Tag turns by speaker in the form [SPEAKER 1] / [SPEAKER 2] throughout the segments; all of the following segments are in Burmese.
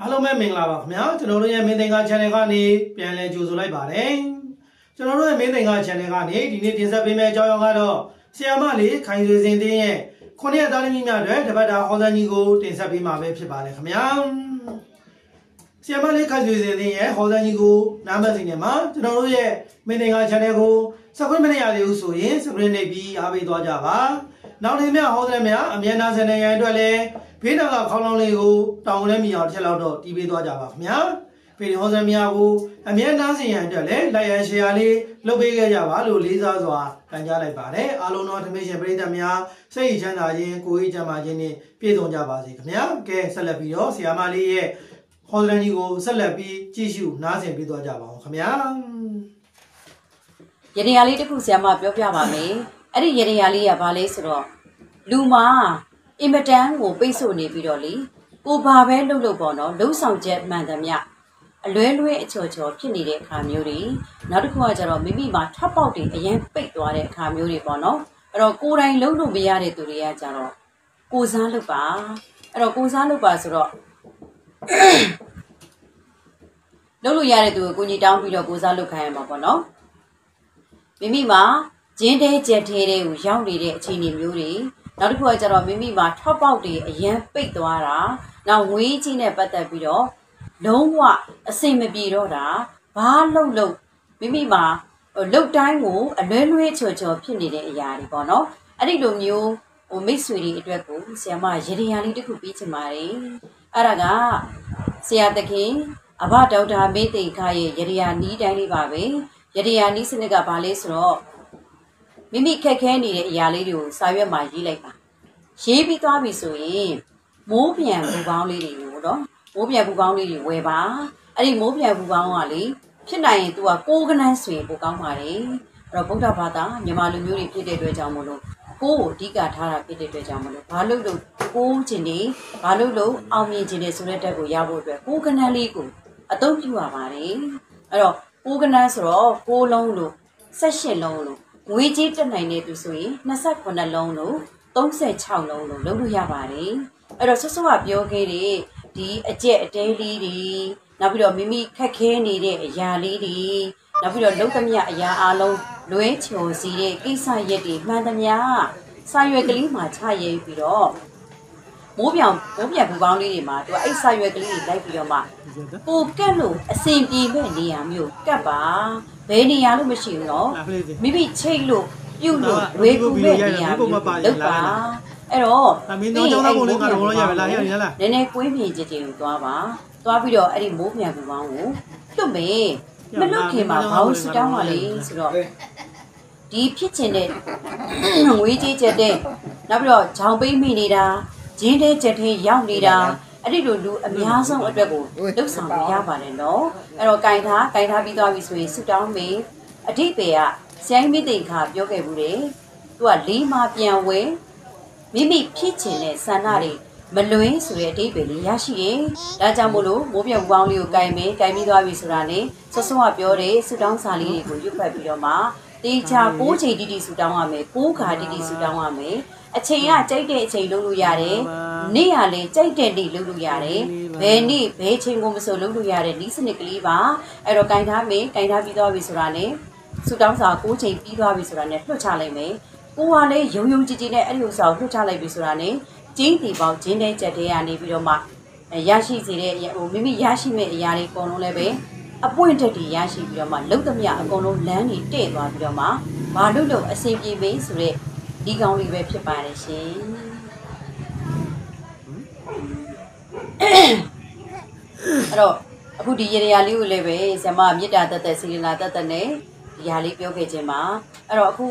[SPEAKER 1] အားလုံးပဲမင်္ဂလာပါခင်ဗျာကျွန်တော်တို့ရဲ့မင်းသင်္ကာ channel ကနေပြန်လည်ကြိုဆိုလိုက်ပါတယ်ကျွန်တော်တို့ရဲ့မင်းသင်္ကာ channel ကနေဒီနေ့တင်ဆက်ပေးမယ့်အကြောင်းအရာကတော့ဆီယာမလေးခိုင်ဆွေစင်တင်းရဲ့ခုနှစ်ရက်သားသမီးများတွေတပတ်တာဟောစံကြီးကိုတင်ဆက်ပေးမှာပဲဖြစ်ပါတယ်ခင်ဗျာဆီယာမလေးခိုင်ဆွေစင်တင်းရဲ့ဟောစံကြီးကိုနားမသိနေမှာကျွန်တော်တို့ရဲ့မင်းသင်္ကာ channel ကို subscribe မလုပ်ရသေးဘူးဆိုရင် subscribe နှိပ်ပြီးအားပေးသွားကြပါ နောက်နေ့များဟောစံများအမြဲတမ်းစနေရန်အတွက်လည်းဘေးနောက်ကခေါင်းလောင်းလေးကိုတောင်းလဲမိအောင်တစ်ချက်လောက်တော့တီးပေးသွားကြပါခင်ဗျာဖေဒီဟောစံများကိုအမြဲတမ်းစင်ရန်အတွက်လည်း like and share လေးလုပ်ပေးခဲ့ကြပါလို့လေးစားစွာပန်ကြားလိုက်ပါတယ်အားလုံးသောဓမရှင်ပရိသတ်များစိတ်ချမ်းသာခြင်းကိုယ်ရေးချမ်းသာခြင်းနဲ့ပြည့်စုံကြပါစေခင်ဗျာကဲဆက်လက်ပြီးတော့ဆရာမလေးရဲ့ဟောစံကြီးကိုဆက်လက်ပြီးကြည့်ရှုနားဆင်ပေးသွားကြပါအောင်ခင်ဗျာ
[SPEAKER 2] ရနေရာလေးတစ်ခုဆရာမပြောပြပါမယ်အဲ့ဒီရနေရာလေးကဘာလဲဆိုတော့ လူမှာအင်မတန်ကိုပိတ်ဆို့နေပြီးတော့လေကိုဘာပဲလှုပ်လှုပ်ပေါ့နော်လှုပ်ဆောင်ချက်မှန်သမျှအလွဲလွဲအချော်ချော်ဖြစ်နေတဲ့အခါမျိုးတွေနောက်တစ်ခုကကျတော့မိမိမှာထပ်ပေါက်တွေအရင်ပိတ်သွားတဲ့အခါမျိုးတွေပေါ့နော်အဲ့တော့ကိုယ်တိုင်လှုပ်လို့မရတဲ့သူတွေကကျတော့ကိုစားလုပ်ပါအဲ့တော့ကိုစားလုပ်ပါဆိုတော့လှုပ်လို့ရတဲ့သူကိုကိုကြီးတောင်းပြီးတော့ကိုစားလုပ်ခိုင်းရမှာပေါ့နော်မိမိမှာဂျင်းတဲကြက်ထဲတဲ့ကိုရောက်နေတဲ့အခြေအနေမျိုးတွေ နောက်တစ်ခုကကျတော့မိမိမှာထောက်ပေါက်တွေအရန်ပိတ်သွားတာနောက်ဝေးကြီးနဲ့ပတ်သက်ပြီးတော့လုံးဝအစိမ်မပြေတော့တာဘာလှုပ်လှုပ်မိမိမှာလှုပ်တိုင်းကိုအလွဲလွဲချော်ချော်ဖြစ်နေတဲ့အရာတွေပေါ့နော်အဲ့ဒီလိုမျိုးဟိုမိတ်ဆွေတွေအတွက်ကိုဆရာမရေဒီယာလေးတစ်ခုပြီးချင်ပါတယ်အဲ့ဒါကဆရာသခင်အဘဒေါက်တာမေသိခရဲ့ရေဒီယာနီးတိုင်းလေးပါပဲရတရာနီးစနစ်ကဘာလဲဆိုတော့ မိမိခက်ခဲနေတဲ့အရာလေးတွေကိုစာရွက်မှာရေးလိုက်ပါရေးပြီးသွားပြီဆိုရင်မိုးပြန်ဘူပေါင်းလေးတွေကိုတော့မိုးပြန်ဘူပေါင်းလေးတွေဝယ်ပါအဲ့ဒီမိုးပြန်ဘူပေါင်းကလေဖြစ်နိုင်ရင် तू ကကိုးကနန်းဆွေပိုကောင်းပါတယ်အဲ့တော့ဗုဒ္ဓဘာသာမြန်မာလူမျိုးတွေဖြစ်တဲ့အတွက်ကြောင့်မလို့ကိုယ်ကိုအဓိကထားတာဖြစ်တဲ့အတွက်ကြောင့်မလို့ဘာလို့လို့ကိုးခြင်းနေဘာလို့လို့အောင်မြင်ခြင်းနေဆိုတဲ့တက်ကိုရဖို့အတွက်ကိုးကနန်းလေးကိုအသုံးပြုရပါတယ်အဲ့တော့ကိုးကနန်းဆိုတော့6လုံးလို့18လုံးလို့ ငွေကြေးတက်နိုင်တဲ့သူဆိုရင်28လုံးလို့36လုံးလို့လုပ်လို့ရပါတယ်အဲ့တော့ဆွဆွကပြောခဲ့တဲ့ဒီအကျက်အတဲလေးတွေနောက်ပြီးတော့မိမိခက်ခဲနေတဲ့အရာလေးတွေနောက်ပြီးတော့လုံသမျှအရာအလုံးလွဲချော်စီတဲ့ကိစ္စရက်တွေမှန်သမျှစာရွက်ကလေးမှာချရဲပြီးတော့မိုးပြောင်မိုးပြန်ပူပေါင်းလေးတွေမှာသူကအဲ့စာရွက်ကလေးတွေလိုက်ပြီးတော့မှပိုကက်လို့အစင်ပြေမဲ့နေရာမျိုးကတ်ပါ ဘယ်နေရာလို့မရှိဘူးနော်မိမိချိတ်လို့ပြုတ်လို့ဝေကူမဲ့နေရာမျိုးလောက်ပါအဲ့တော့
[SPEAKER 1] အမင်းတော့ကျောင်းသားပုံလေးကတော့ဘောရရလာရရလာ
[SPEAKER 2] နည်းနည်းကွင်းပြင်ကြည်ကြည်ကိုသွားပါသွားပြီးတော့အဲ့ဒီမိုးပြန်ပူပေါင်းကိုလွတ်မယ်မလွတ်ခင်မှာဘာလို့စတောင်းပါလဲဆိုတော့ဒီဖြစ်ချင်တဲ့ငွေကြေးချက်တဲ့နောက်ပြီးတော့ဂျောင်ပိတ်မိနေတာဂျင်းတဲ့ချက်တဲ့ရောက်နေတာ အဲ့ဒီလိုလူအများဆုံးအတွက်ကိုလှုပ်ဆောင်လို့ရပါတယ်နော်အဲ့တော့ကင်ထားကင်ထားပြီးသွားပြီဆိုရင်ဆူတောင်းမေးအတိတ်ပေကဆိုင်းမိသိခါပြောခဲ့ဘူးလေသူကလေးမပြန်ဝဲမိမိဖြစ်ချင်တဲ့ဆန္ဒတွေမလွင်ဆိုတဲ့အတိတ်ပဲလေးရရှိတယ်။ဒါကြောင့်မို့လို့မိုးပြောင်ပေါင်းလေးကိုကင်မယ်ကင်ပြီးသွားပြီဆိုတာနဲ့ဆွဆွကပြောတဲ့ဆူတောင်းစာလေးတွေကိုရွတ်ဖတ်ပြီးတော့မှ တေချာ6ချိန်တီတီဆူတောင်းရမယ်6ခါတီတီဆူတောင်းရမယ်အချိန်ကကြိုက်တဲ့အချိန်လုပ်လို့ရတယ်နေ့ကလည်းကြိုက်တဲ့နေ့လုပ်လို့ရတယ်ဘယ်နေ့ဘယ်ချိန်ကိုမဆိုလုပ်လို့ရတဲ့ဤစနစ်ကလေးပါအဲ့တော့ကင်ထားမယ်ကင်ထားပြီးသွားပြီဆိုတာနဲ့ဆူတောင်းစာ6ချိန်ပြီးသွားပြီဆိုတာနဲ့လွှတ်ချလိုက်မယ်ကိုကလည်းယုံယုံကြည်ကြည်နဲ့အဲ့ဒီဥစ္စာကိုလွှတ်ချလိုက်ပြီဆိုတာနဲ့ကျင်းတီပေါင်းဂျင်းတဲ့ချက်တွေကနေပြီးတော့မှရရှိစေတဲ့ဟိုမိမိရရှိမဲ့အရာတွေအကုန်လုံးလည်းပဲ အပွင့်တက်တွေရရှိပြီးတော့မှလုံသမျှအကုန်လုံးလမ်းတွေတည့်သွားပြီးတော့မှဘာလို့လို့အစီပြေမေးဆိုတဲ့ဒီကောင်းလေးပဲဖြစ်ပါတယ်ရှင်အဲ့တော့အခုဒီရေရာလေးကိုလည်းပဲဆမမေတ္တာတက်တက်စီလနာတက်တက်နဲ့ဒီဟာလေးပြောခဲ့ခြင်းပါအဲ့တော့အခု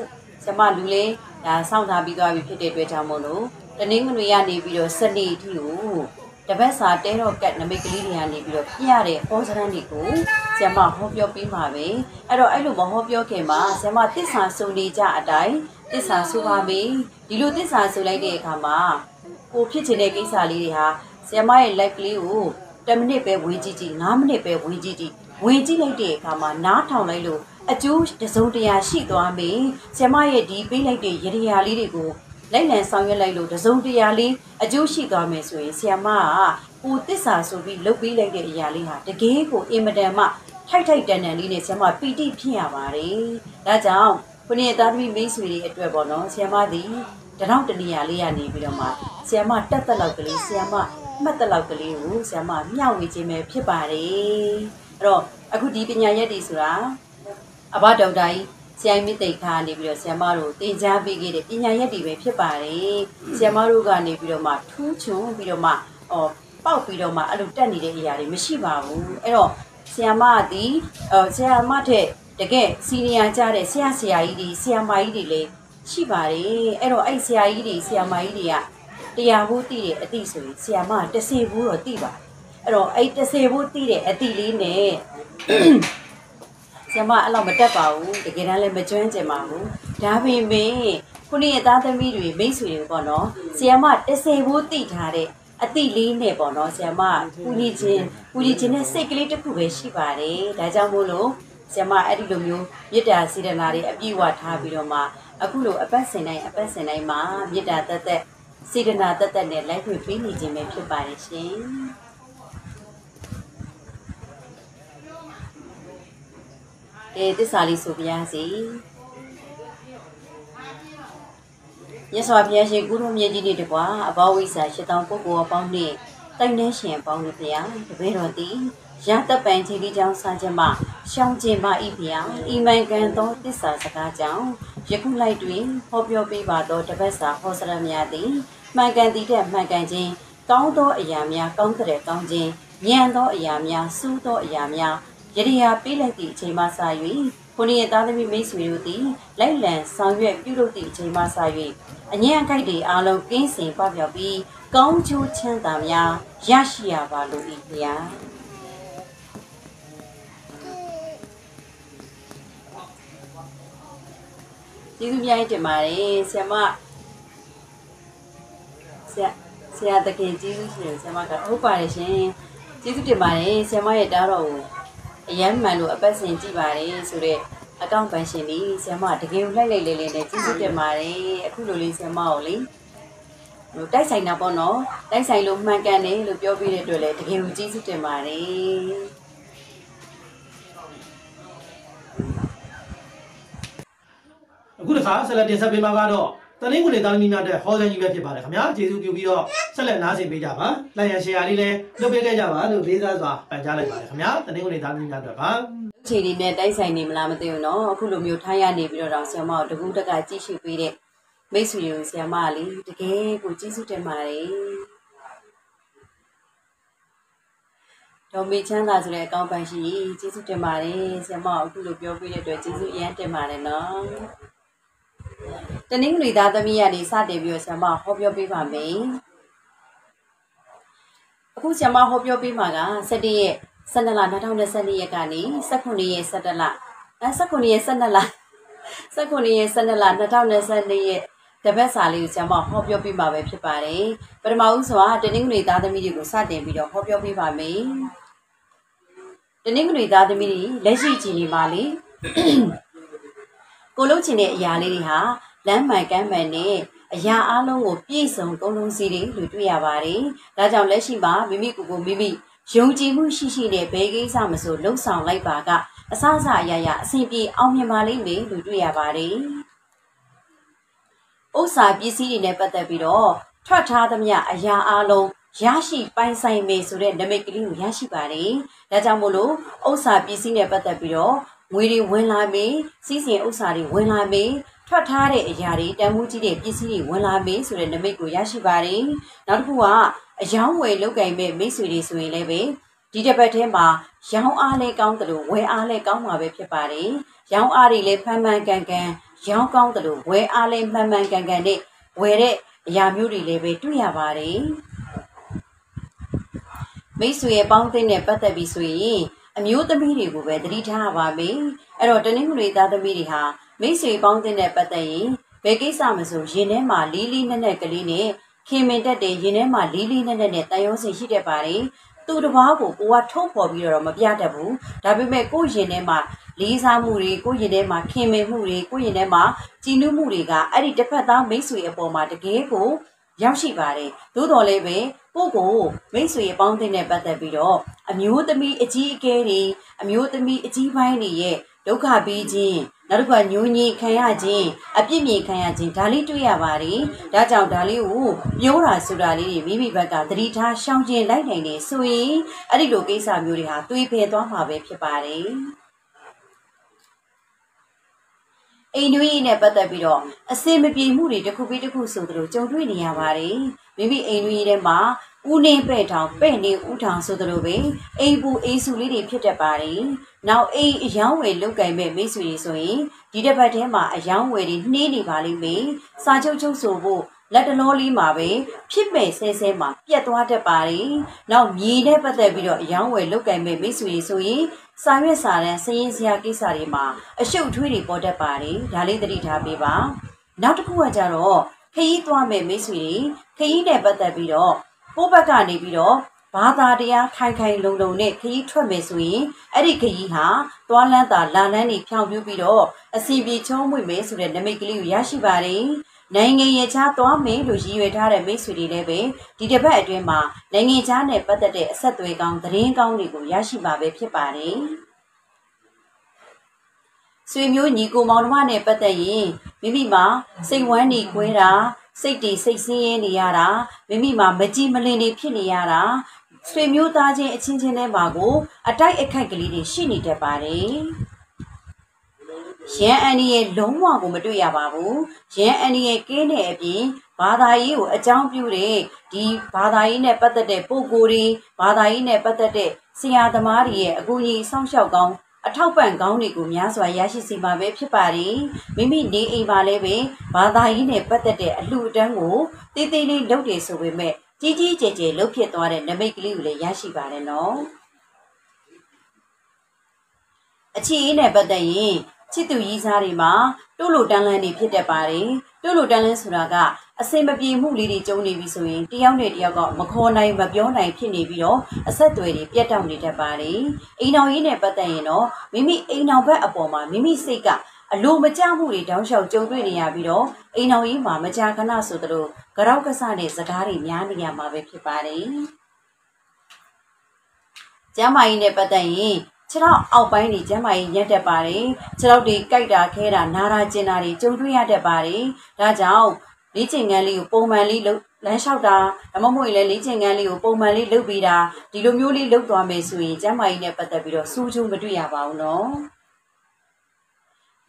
[SPEAKER 2] ဆမလူလေးဒါစောင့်ထားပြီးသွားပြီဖြစ်တဲ့အတွက်ကြောင့်မို့လို့တနင်္ဂနွေရနေပြီးတော့စနေအထိကို တပတ်စာတဲတော့ကတ်နမိတ်ကလေးတွေကနေပြီးတော့ပြရတဲ့ဟောစရန်တွေကိုဆရာမဟောပြောပေးမှာပဲအဲ့တော့အဲ့လိုမဟောပြောခင်မှာဆရာမတစ္ဆာစုံနေကြအတိုင်းတစ္ဆာဆိုပါမယ်ဒီလိုတစ္ဆာဆိုလိုက်တဲ့အခါမှာကိုဖြစ်ချင်တဲ့ကိစ္စလေးတွေဟာဆရာမရဲ့ live ကလေးကို10မိနစ်ပဲဝင်ကြည့်ကြည့်9မိနစ်ပဲဝင်ကြည့်ကြည့်ဝင်ကြည့်လိုက်တဲ့အခါမှာနားထောင်လိုက်လို့အကျိုးတစုံတရာရှိသွားမယ်ဆရာမရဲ့ဒီပေးလိုက်တဲ့ရရရာလေးတွေကို လိုက်လံဆောင်ရွက်လိုက်လို့တစုံတရာလေးအကျိုးရှိသွားမယ်ဆိုရင်ဆီယမကကိုတစ္ဆာဆိုပြီးလုတ်ပေးလိုက်တဲ့အရာလေးဟာတကယ်ကိုအင်မတန်မှထိုက်ထိုက်တန်တန်လေးနဲ့ဆရာမပီတိဖြစ်ရပါတယ်ဒါကြောင့်ခုနှစ်သားသမီးမိတ်ဆွေတွေအတွက်ပေါ့နော်ဆရာမသည်တရောင်းတနေရာလေးရနေပြီးတော့မှဆရာမတက်တက်လောက်ကလေးဆရာမမှတ်တက်လောက်ကလေးကိုဆရာမမျှဝေခြင်းပဲဖြစ်ပါတယ်အဲ့တော့အခုဒီပညာရက်တွေဆိုတာအဘဒေါက်တာကြီး ဆရာမသိခါနေပြီးတော့ဆရာမတို့တင် जा ပေးခဲ့တဲ့ပညာရက်တွေပဲဖြစ်ပါတယ်ဆရာမတို့ကနေပြီးတော့မှထူးချွန်ပြီးတော့မှအော်ပေါက်ပြီးတော့မှအဲ့လိုတက်နေတဲ့အရာတွေမရှိပါဘူးအဲ့တော့ဆရာမသည်အော်ဆရာမထက်တကယ်စီနီယာကြတဲ့ဆရာဆရာကြီးတွေဆရာမကြီးတွေလည်းရှိပါတယ်အဲ့တော့အဲ့ဆရာကြီးတွေဆရာမကြီးတွေကတရားဖို့တည်တဲ့အသည့်ဆိုရင်ဆရာမတစေဘူးတော့တည်ပါတယ်အဲ့တော့အဲ့တစေဘူးတည်တဲ့အသည့်လေးနဲ့ ဆရာမအဲ့လောက်မတက်ပါဘူးတကယ်တမ်းလည်းမကျွမ်းကျင်ပါဘူးဒါပေမဲ့ခုနှစ်ရဲ့သားသမီးတွေမိတ်ဆွေတွေပေါ့နော်ဆရာမ30ဘူးတိထားတဲ့အတိလေးနဲ့ပေါ့နော်ဆရာမပူညီချင်းပူညီချင်းနဲ့စိတ်ကလေးတစ်ခုပဲရှိပါတယ်ဒါကြောင့်မို့လို့ဆရာမအဲ့ဒီလိုမျိုးမေတ္တာစေတနာတွေအပြည့်အဝထားပြီးတော့မှအခုလိုအပတ်စဉ်တိုင်းအပတ်စဉ်တိုင်းမှာမေတ္တာတက်တက်စေတနာတက်တက်နဲ့လိုက်ဖွင့်ပေးနေခြင်းပဲဖြစ်ပါတယ်ရှင် အဲတစ္ဆာလေးဆိုပြရစီမြတ်စွာဘုရားရှင်ကုရုမြတ်ကြီးနေတကွာအဘောဝိစာရှစ်တောင်ပုဂ္ဂိုလ်အပေါင်းနှင့်တိုင်နှင်းရှင်အပေါင်းတို့ဘုရားတပည့်တော်သည်ရတပံချီလေးကြောင့်စာခြင်းမှရှောင်းခြင်းမဤဘုရားဤမန်ကန်သောတစ္ဆာစကားကြောင့်ယခုလိုက်တွင်ဟောပြောပေးပါသောတပတ်စာဟောစရများသည်မှန်ကန်သည်တဲ့မှန်ကန်ခြင်းကောင်းသောအရာများကောင်းတဲ့ကောင်းခြင်းဉာဏ်သောအရာများစူးသောအရာများ ယရိယာပေးလိုက်သည့်အချိန်မှစ၍ခုနှစ်သားသမီးမိတ်ဆွေတို့သည်လိုက်လံဆောင်ရွက်ပြုလုပ်သည့်အချိန်မှစ၍အញ្ញံအကြိုက်တွေအားလုံးကင်းစင်ပပျောက်ပြီးကောင်းကျိုးချမ်းသာများရရှိရပါလို့ဤဗျာကျေးဇူးများတင်ပါတယ်ဆရာမဆရာဆရာတကယ်ကျေးဇူးရှင်ဆရာမကဟုတ်ပါတယ်ရှင်ကျေးဇူးတင်ပါတယ်ဆရာမရဲ့တားတော်ကို အရမ်းမှန်လို့အပတ်စဉ်ကြည့်ပါတယ်ဆိုတော့အကောင့်ပန်ရှင်လေးဆရာမတကယ်ကိုလိုက်လိုက်လေးလေးနဲ့ကျေးဇူးတင်ပါတယ်အခုလိုလေးဆရာမကိုလေဟိုတိုက်ဆိုင်တာပေါ့နော်တိုက်ဆိုင်လို့မှန်ကန်တယ်လို့ပြောပြတဲ့အတွက်လည်းတကယ်ကိုကျေးဇူးတင်ပါတယ်
[SPEAKER 1] အခုတစ်ခါဆက်လက်တင်ဆက်ပေးမှာကတော့ တနင်္ဂနွေသားသမီးများတဲ့ဟောစံကြီးပဲဖြစ်ပါတယ်ခင်ဗျာကျေးဇူးပြုပြီးတော့ဆက်လက်နားဆင်ပေးကြပါလိုက်ရန်ရှယ်ယာလေးလည်းလုပ်ပေးခဲ့ကြပါလို့လေးစားစွာပန်ကြားလိုက်ပါတယ်ခင်ဗျာတနင်္ဂနွေသားသမီးများအတွက်ပါ
[SPEAKER 2] အခြေအနေနဲ့တိုက်ဆိုင်နေမလားမသိဘူးเนาะအခုလိုမျိုးထားရနေပြီးတော့တောင်ဆရာမကိုတကူးတက်ကကြည့်ရှုပေးတဲ့မိတ်ဆွေကိုဆရာမကလေတကယ်ကိုကျေးဇူးတင်ပါတယ်ဒေါ်မေချမ်းသာဆိုတဲ့အကောင့်ပန်ရှင်ကြီးကျေးဇူးတင်ပါတယ်ဆရာမကိုအခုလိုပြောပြတဲ့အတွက်ကျေးဇူးအရမ်းတင်ပါတယ်เนาะ တနင်္ဂနွေသားသမီးကနေစတင်ပြီးတော့ဆရာမဟောပြောပေးပါမယ်။အခုဆရာမဟောပြောပေးမှာက17ရက်12လ2022ရက်ကနေ19ရက်17လအဲ19ရက်12လ19ရက်12လ2022ရက်တပတ်စာလေးကိုဆရာမဟောပြောပေးမှာပဲဖြစ်ပါတယ်။ပထမဦးစွာတနင်္ဂနွေသားသမီးတွေကိုစတင်ပြီးတော့ဟောပြောပေးပါမယ်။တနင်္ဂနွေသားသမီးတွေလက်ရှိချိန်ဒီမှာလေ ကိုလုံးချင်တဲ့အရာလေးတွေဟာလမ်းမှန်ကမ်းမှန်နဲ့အရာအလုံးကိုပြည့်စုံကုန်လုံးစီတွေလို့တွေ့ရပါတယ်။ဒါကြောင့်လက်ရှိမှာမိမိကိုယ်ကိုမိမိယုံကြည်မှုရှိရှိနဲ့ဘယ်ကိစ္စမဆိုလှုပ်ဆောင်လိုက်ပါကအစအစအရာရာအဆင်ပြေအောင်မြင်ပါလိမ့်မယ်လို့တွေ့ရပါတယ်။ဥစ္စာပစ္စည်းတွေနဲ့ပတ်သက်ပြီးတော့ထွက်ထားသမျှအရာအလုံးရရှိပိုင်ဆိုင်မေဆိုတဲ့နမိတ်ကလေးကိုရရှိပါတယ်။ဒါကြောင့်မို့လို့ဥစ္စာပစ္စည်းနဲ့ပတ်သက်ပြီးတော့ ငွေတွေဝင်လာမေးစီးစင်ဥစ္စာတွေဝင်လာမေးထွက်ထားတဲ့အရာတွေတန်ဖိုးကြီးတဲ့ပစ္စည်းတွေဝင်လာမေးဆိုတဲ့နမိတ်ကိုရရှိပါတယ်။နောက်တစ်ခုကအယောင်းဝယ်လောက်ကင်မဲ့မိတ်ဆွေတွေဆိုရင်လည်းပဲဒီတစ်ပတ်ထဲမှာရောင်းအားလည်းကောင်းတယ်လို့ဝယ်အားလည်းကောင်းမှာပဲဖြစ်ပါတယ်။ရောင်းအားတွေလည်းဖန်ဖန်ကန်ကန်ရောင်းကောင်းတယ်လို့ဝယ်အားလည်းမှန်မှန်ကန်ကန်နဲ့ဝယ်တဲ့အရာမျိုးတွေလည်းပဲတွေ့ရပါတယ်။မိတ်ဆွေရဲ့ပေါင်းသင်းနဲ့ပတ်သက်ပြီးဆိုရင် အမျိုးသမီးတွေကိုပဲသတိထားရပါမယ်။အဲ့တော့တနင်္ဂနွေသားသမီးတွေဟာမိတ်ဆွေပေါင်းသင်းနဲ့ပတ်သက်ရင်ဘယ်ကိစ္စမဆိုရင်ထဲမှာလီးလီးနက်နက်ကလေးနဲ့ခင်မင်တက်တဲ့ရင်ထဲမှာလီးလီးနက်နက်နဲ့တန်ရုံးစင်ရှိတတ်ပါတယ်။သူတစ်ပါးကိုကိုကထုတ်ဖော်ပြီးတော့မပြတတ်ဘူး။ဒါပေမဲ့ကိုယ့်ရင်ထဲမှာလေးစားမှုတွေကိုယ့်ရင်ထဲမှာခင်မင်မှုတွေကိုယ့်ရင်ထဲမှာကြည်နူးမှုတွေကအဲ့ဒီတစ်ဖက်သားမိတ်ဆွေအပေါ်မှာတကယ်ကိုရောက်ရှိပါတယ်သို့တော်လည်းပဲ ကိုကိုမိတ်ဆွေအပေါင်းအသင်းနဲ့ပတ်သက်ပြီးတော့အမျိုးသမီးအကြီးအကဲတွေအမျိုးသမီးအကြီးပိုင်းတွေရဲ့ဒုက္ခပေးခြင်းနောက်တစ်ခါညှိုးညင်းခံရခြင်းအပြစ်မြင်ခံရခြင်းဒါလေးတွေ့ရပါတယ်ဒါကြောင့်ဒါလေးကိုပြောတာဆိုတာလေးတွေမိမိဘက်ကသတိထားရှောင်ကျဉ်လိုက်နိုင်နေဆိုရင်အဲ့ဒီလိုကိစ္စမျိုးတွေဟာတွေးဖယ်သွားမှာပဲဖြစ်ပါတယ် အိမ်တွင်းနဲ့ပတ်သက်ပြီးတော့အစင်မပြေမှုတွေတစ်ခုပြီးတစ်ခုဆိုသလိုကြုံတွေ့နေရပါတယ်မိမိအိမ်တွင်းထဲမှာဦးနေပဲ့ထောင်ပဲ့နေဦးထောင်ဆိုသလိုပဲအိမ်ပူအိမ်စုလေးတွေဖြစ်တတ်ပါတယ်နောက်အိမ်အယောင်းဝယ်လုတ်ကင်မဲ့မိတ်ဆွေတွေဆိုရင်ဒီတစ်ပတ်ထဲမှာအယောင်းဝယ်တွေနှေးနေပါလိမ့်မယ်စာချုပ်ချုပ်ဆိုဖို့လက်တလောလေးမှာပဲဖြစ်မဲ့ဆဲဆဲမှာပြက်သွားတတ်ပါတယ်။နောက်မြေနဲ့ပတ်သက်ပြီးတော့အယောင်းဝယ်လုတ်ကင်မဲ့မိတ်ဆွေဆိုရင် စာရွက်စာတမ်းစရင်စရာကိစ္စတွေမှာအရှုပ်ထွေးတွေပေါ်တတ်ပါတယ်။ဒါလေးသတိထားပေးပါ။နောက်တစ်ခုကကြတော့ခရီးသွားမဲ့မိတ်ဆွေတွေခရီးနဲ့ပတ်သက်ပြီးတော့ကိုယ့်ဘက်ကနေပြီးတော့ဘာသာတရားခိုင်ခိုင်လုံလုံနဲ့ခရီးထွက်မယ်ဆိုရင်အဲ့ဒီခရီးဟာသွားလန်းတာလာလန်းနေဖြောင်းပြပြီးတော့အစီပြေချုံးမွေမယ်ဆိုတဲ့နမိတ်ကလေးကိုရရှိပါတယ်။ နိုင်ငံရခြားသွားမယ်လို့ရည်ရွယ်ထားတဲ့မိတ်ဆွေတွေလည်းပဲဒီတစ်ပတ်အတွင်းမှာနိုင်ငံခြားနဲ့ပတ်သက်တဲ့အဆက်အသွယ်ကောင်းသတင်းကောင်းတွေကိုရရှိမှာပဲဖြစ်ပါတယ်။ဆွေမျိုးညီကိုမောင်နှမနဲ့ပတ်သက်ရင်မိမိမှာစိတ်ဝမ်းနေခွဲတာစိတ်တွေစိတ်ဆင်းရဲနေရတာမိမိမှာမကြည်မလင်တွေဖြစ်နေရတာဆွေမျိုးသားချင်းအချင်းချင်းထဲမှာကို အတိုက်အခိုက်ကလေးတွေရှိနေတတ်ပါတယ် ရန်အန်ဒီရဲ့လုံးဝကိုမတွေ့ရပါဘူးရန်အန်ဒီရဲ့ကင်းတဲ့အပြင်ဘာသာရေးကိုအကြောင်းပြုတဲ့ဒီဘာသာရေးနဲ့ပတ်သက်တဲ့ပုံကိုယ်တွေဘာသာရေးနဲ့ပတ်သက်တဲ့ဆရာသမားတွေရဲ့အကူအညီစောင့်ရှောက်ကောင်းအထောက်ပံ့ကောင်းတွေကိုများစွာရရှိစီမှာပဲဖြစ်ပါတယ်မိမိနေအိမ်ပါလဲပဲဘာသာရေးနဲ့ပတ်သက်တဲ့အလှူအတန်းကိုတေးသေးလေးလုပ်တယ်ဆိုပေမဲ့ကြီးကြီးကျယ်ကျယ်လှုပ်ဖြစ်သွားတဲ့နမိတ်ကလေးကိုလည်းရရှိပါတယ်နော်အချီအေးနဲ့ပတ်သက်ရင် ချစ်သူကြီးစားတွေမှာတိုးလိုတန်းလန်းနေဖြစ်တတ်ပါတယ်တိုးလိုတန်းလန်းဆိုတာကအစင်မပြေမှုလေးတွေကျုံနေပြီဆိုရင်တယောက်နဲ့တယောက်ကမခေါ်နိုင်မပြောနိုင်ဖြစ်နေပြီးတော့အဆက်အသွယ်တွေပြတ်တောက်နေတတ်ပါတယ်အိမ်တော်ရေးနဲ့ပတ်သက်ရင်တော့မိမိအိမ်တော်ဘက်အပေါ်မှာမိမိစိတ်ကအလိုမကျမှုတွေတောင်းလျှောက်ကြုံတွေ့နေရပြီးတော့အိမ်တော်ကြီးမှာမကြာခဏဆိုသလိုကြောက်ကဆနဲ့စကားတွေများနေရမှာပဲဖြစ်ပါတယ်ကျမ်းမာရေးနဲ့ပတ်သက်ရင် ခြေထောက်အောက်ပိုင်းတွေကျမ်းမာရေးညက်တက်ပါတယ်ခြေထောက်တွေကြိုက်တာခဲတာနာတာကျင်တာတွေကြုံတွေ့ရတတ်ပါတယ်ဒါကြောင့်လေ့ကျင့်ခန်းလေးကိုပုံမှန်လေးလုပ်လမ်းလျှောက်တာဒါမှမဟုတ်ရင်လည်းလေ့ကျင့်ခန်းလေးကိုပုံမှန်လေးလုပ်ပေးတာဒီလိုမျိုးလေးလုပ်သွားမယ်ဆိုရင်ကျမ်းမာရေးနဲ့ပတ်သက်ပြီးတော့စူးကျုံမတွေ့ရပါဘူးနော်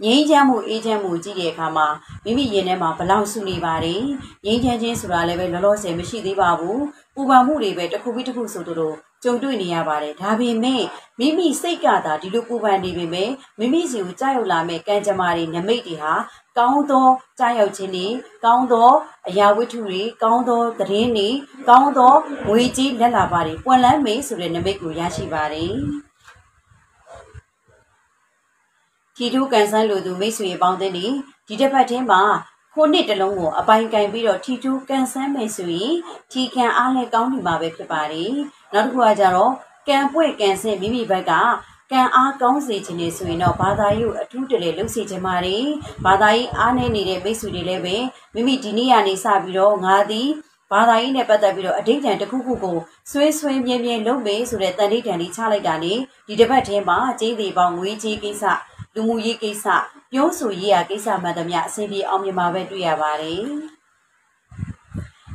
[SPEAKER 2] ငြိမ်းချမ်းမှုအေးချမ်းမှုကြည့်တဲ့အခါမှာမိမိရင်ထဲမှာဘလောက်စုနေပါတယ်ငြိမ်းချမ်းခြင်းဆိုတာလည်းပဲလောလောဆယ်မရှိသေးပါဘူးပူပန်မှုတွေပဲတစ်ခုပြီးတစ်ခုဆိုတို့ ကြုံတွေ့နေရပါတယ်ဒါပေမဲ့မိမိစိတ်ကသာဒီလိုပူပန်နေပေမဲ့မိမိစီကိုကြောက်ရွံ့လာမဲ့ကံကြမ္မာတွေနမိတ်တွေဟာကောင်းသောကြားရောက်ခြင်းတွေကောင်းသောအရာဝတ္ထုတွေကောင်းသောသတင်းတွေကောင်းသောငွေကြေးလက်လာပါတွေပွင့်လန်းမေးဆိုတဲ့နမိတ်ကိုရရှိပါတယ်ထီထူးကန်ဆန်းလိုသူမိတ်ဆွေပေါင်းတဲ့ဒီဒီတစ်ပတ်ချင်းမှာခုနှစ်တလုံးကိုအပိုင်ကင်ပြီးတော့ထီထူးကန်ဆန်းမယ်ဆိုရင်ထီခံအားလည်းကောင်းနေမှာပဲဖြစ်ပါတယ် နောက်တစ်ခုကကြတော့ကံပွေကန်ဆင်းမိမိဘက်ကကံအားကောင်းစေခြင်းနေဆိုရင်တော့ဘာသာရေးကိုအထူးတလေလုပ်စေခြင်းပါတယ်ဘာသာရေးအားနေနေတဲ့မိတ်ဆွေတွေလည်းပဲမိမိဒီနေ့ကနေစပြီးတော့ငါသည်ဘာသာရေးနဲ့ပတ်သက်ပြီးတော့အဋိဌံတစ်ခုခုကိုဆွေးဆွေးမြဲမြဲလုပ်မယ်ဆိုတဲ့တန်ဋိဌံလေးချလိုက်တာနေဒီတစ်ပတ်ထဲမှာကျင်းသေးပေါင်းငွေကြီးကိစ္စလူမှုရေးကိစ္စပြောဆိုရေးရာကိစ္စမှန်သမျှအဆင်ပြေအောင်မြင်မှာပဲတွေ့ရပါတယ်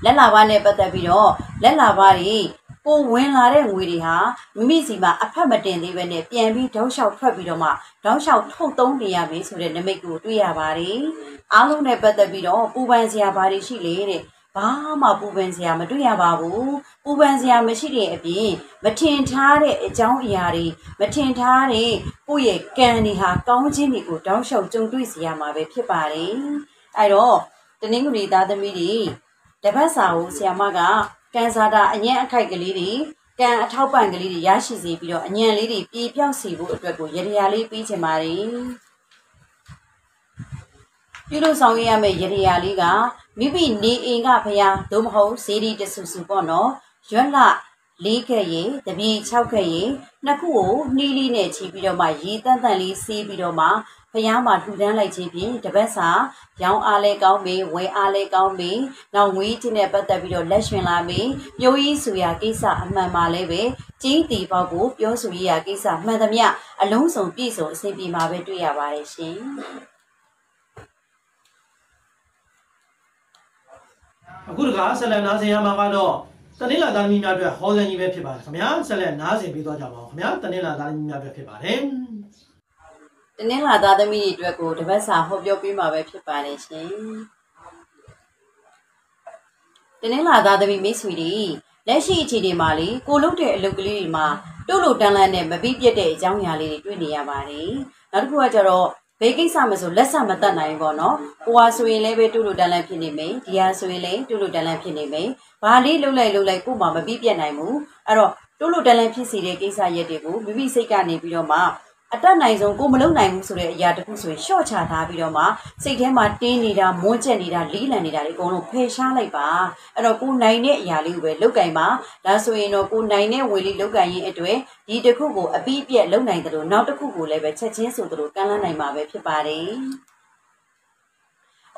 [SPEAKER 2] လက်လာပါနဲ့ပတ်သက်ပြီးတော့လက်လာပါတွေ ပိုဝင်လာတဲ့ငွေတွေဟာမိမိစီမှာအဖက်မတင်သေးပဲနဲ့ပြန်ပြီးတောက်လျှောက်ထွက်ပြီးတော့မှတောက်လျှောက်ထုတ်သုံးနေရမယ်ဆိုတဲ့နမိတ်ကိုတွေ့ရပါတယ်။အားလုံးနဲ့ပတ်သက်ပြီးတော့ပူပန်စရာဘာတွေရှိလဲတဲ့။ဘာမှပူပန်စရာမတွေ့ရပါဘူး။ပူပန်စရာမရှိတဲ့အပြင်မထင်ထားတဲ့အကြောင်းအရာတွေမထင်ထားတဲ့ကိုယ့်ရဲ့ကံတွေဟာကောင်းခြင်းတွေကိုတောက်လျှောက်ကြုံတွေ့စီရမှာပဲဖြစ်ပါတယ်။အဲတော့တနင်္ဂနွေသားသမီးတွေတပတ်စာကိုဆရာမက ကန်ဆာတာအရင်အခိုက်ကလေးတွေကံအထောက်ပံ့ကလေးတွေရရှိစေပြီးတော့အညံလေးတွေပြေပြောက်စေဖို့အတွက်ကိုရရရလေးပေးချင်ပါတယ်ပြုလုပ်ဆောင်ရမယ့်ရရရလေးကမိမိနေအိမ်ကဖျားသို့မဟုတ်ဇေဒီတဆူဆူပေါ့နော်ရွက်လလေးခက်ရည်တပြေ6ခက်ရည်နှစ်ခုကိုနှီးလေးနဲ့ချီပြီးတော့မှရေတန့်တန့်လေးဆေးပြီးတော့မှ ဖျားမှာထူတန်းလိုက်ခြင်းဖြင့်တပတ်စာရောင်းအားလဲကောင်းပြီဝယ်အားလဲကောင်းပြီနောက်ငွေချင်းနဲ့ပတ်သက်ပြီးတော့လက်ရှင်လာပြီမျိုးကြီးဆိုရာကိစ္စအမှန်ပါလဲပဲကျင်းတီပေါက်ကိုပြောဆိုရရာကိစ္စမှန်သမျှအလုံးစုံပြည့်စုံအဆင်ပြေမှာပဲတွေ့ရပါတယ်ရှင်
[SPEAKER 1] အခုတခါဆက်လက်နားဆင်ရမှာကတော့တနင်္လာသားသမီးများအတွက်ဟောစံကြီးပဲဖြစ်ပါတယ်ခင်ဗျာဆက်လက်နားဆင်ပြီးသွားကြပါဦးခင်ဗျာတနင်္လာသားသမီးများအတွက်ဖြစ်ပါတယ်
[SPEAKER 2] တနင်္လာသားသမီးတွေအတွက်ကိုတပတ်စာဟောပြောပေးမှာပဲဖြစ်ပါတယ်ရှင်တနင်္လာသားသမီးမိတ်ဆွေတွေလက်ရှိအခြေအနေမှာလေကိုလုတ်တဲ့အလုပ်ကလေးတွေမှာတို့လိုတန်းလန်းနဲ့မပြီးပြတ်တဲ့အကြောင်းအရာလေးတွေတွေ့နေရပါတယ်နောက်တစ်ခုကကျတော့ဘေးကိစ္စမဆိုလက်ဆက်မတတ်နိုင်ဘူးပေါ့နော်။ကိုဟာဆိုရင်လည်းပဲတူတူတန်လန့်ဖြစ်နေမယ်။ဒီဟာဆိုရင်လည်းတူတူတန်လန့်ဖြစ်နေမယ်။ဘာလေးလှုပ်လိုက်လှုပ်လိုက်ကို့မှာမပြီးပြတ်နိုင်ဘူး။အဲ့တော့တူတူတန်လန့်ဖြစ်စီတဲ့ကိစ္စရက်တွေကိုမိမိစိတ်ကနေပြီးတော့မှ အတက်နိုင်ဆုံးကိုမလုံနိုင်ဘူးဆိုတဲ့အရာတခုဆိုရင်ရှော့ချထားပြီးတော့မှစိတ်ထဲမှာတင်းနေတာမွန်းကျက်နေတာလီးလံနေတာတွေအကုန်လုံးဖယ်ရှားလိုက်ပါအဲ့တော့ကိုနိုင်တဲ့အရာလေးကိုပဲလုတ်ကင်ပါဒါဆိုရင်တော့ကိုနိုင်တဲ့ဝေလေးလုတ်ကင်ရင်အတွက်ဒီတစ်ခုကိုအပြီးပြက်လုံနိုင်တယ်လို့နောက်တစ်ခုကိုလည်းပဲချက်ချင်းဆိုသလိုကမ်းလှမ်းနိုင်မှာပဲဖြစ်ပါတယ်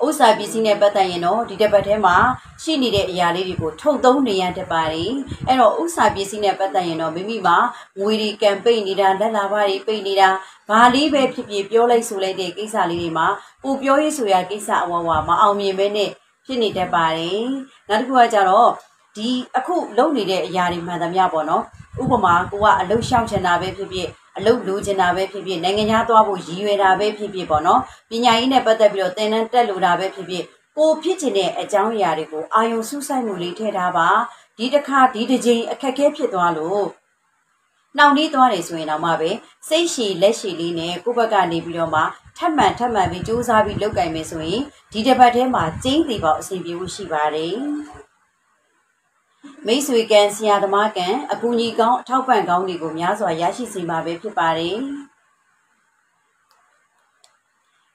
[SPEAKER 2] ဥစ္စာပစ္စည်းနဲ့ပတ်သက်ရင်တော့ဒီတစ်ပတ်ထဲမှာရှိနေတဲ့အရာလေးတွေကိုထုတ်သုံးနေရတတ်ပါတယ်အဲ့တော့ဥစ္စာပစ္စည်းနဲ့ပတ်သက်ရင်တော့မိမိမှာငွေတွေကံပိတ်နေတာလက်လာပါတွေပိတ်နေတာဘာလေးပဲဖြစ်ဖြစ်ပြောလိုက်ဆိုလိုက်တဲ့ကိစ္စလေးတွေမှာကိုပြောရေးဆိုရကိစ္စအဝဝမအောင်မြင်ပဲနဲ့ဖြစ်နေတတ်ပါတယ်နောက်တစ်ခုကကြတော့ဒီအခုလုပ်နေတဲ့အရာတွေမှန်သမျှပေါ့နော်ဥပမာကိုကအလုတ်ရှောင်ချင်တာပဲဖြစ်ဖြစ် အလုပ်လိုချင်တာပဲဖြစ်ဖြစ်နိုင်ငံခြားသွားဖို့ရည်ရွယ်တာပဲဖြစ်ဖြစ်ပေါ့နော်ပညာရေးနဲ့ပတ်သက်ပြီးတော့သင်တန်းတက်လိုတာပဲဖြစ်ဖြစ်ကိုဖြစ်ချင်တဲ့အကြောင်းအရာတွေကိုအာယုံစူးစိုက်မှုလေးထည့်ထားပါဒီတစ်ခါဒီတစ်ချိန်အခက်အခဲဖြစ်သွားလို့နှောင့်နှေးသွားတယ်ဆိုရင်တော့မှပဲစိတ်ရှည်လက်ရှည်လေးနဲ့ကိုယ့်ဘက်ကနေပြီးတော့မှထပ်မှန်ထပ်မှန်ပြီးစူးစမ်းပြီးလုပ်ကင်မယ်ဆိုရင်ဒီတစ်ပတ်ထဲမှာကျင်းသေးပေါက်အဆင်ပြေဖို့ရှိပါတယ် မိတ်ဆွေကံဆရာသမားကံအကူအညီကောင်းအထောက်ပံ့ကောင်းတွေကိုများစွာရရှိစေမှာပဲဖြစ်ပါတယ်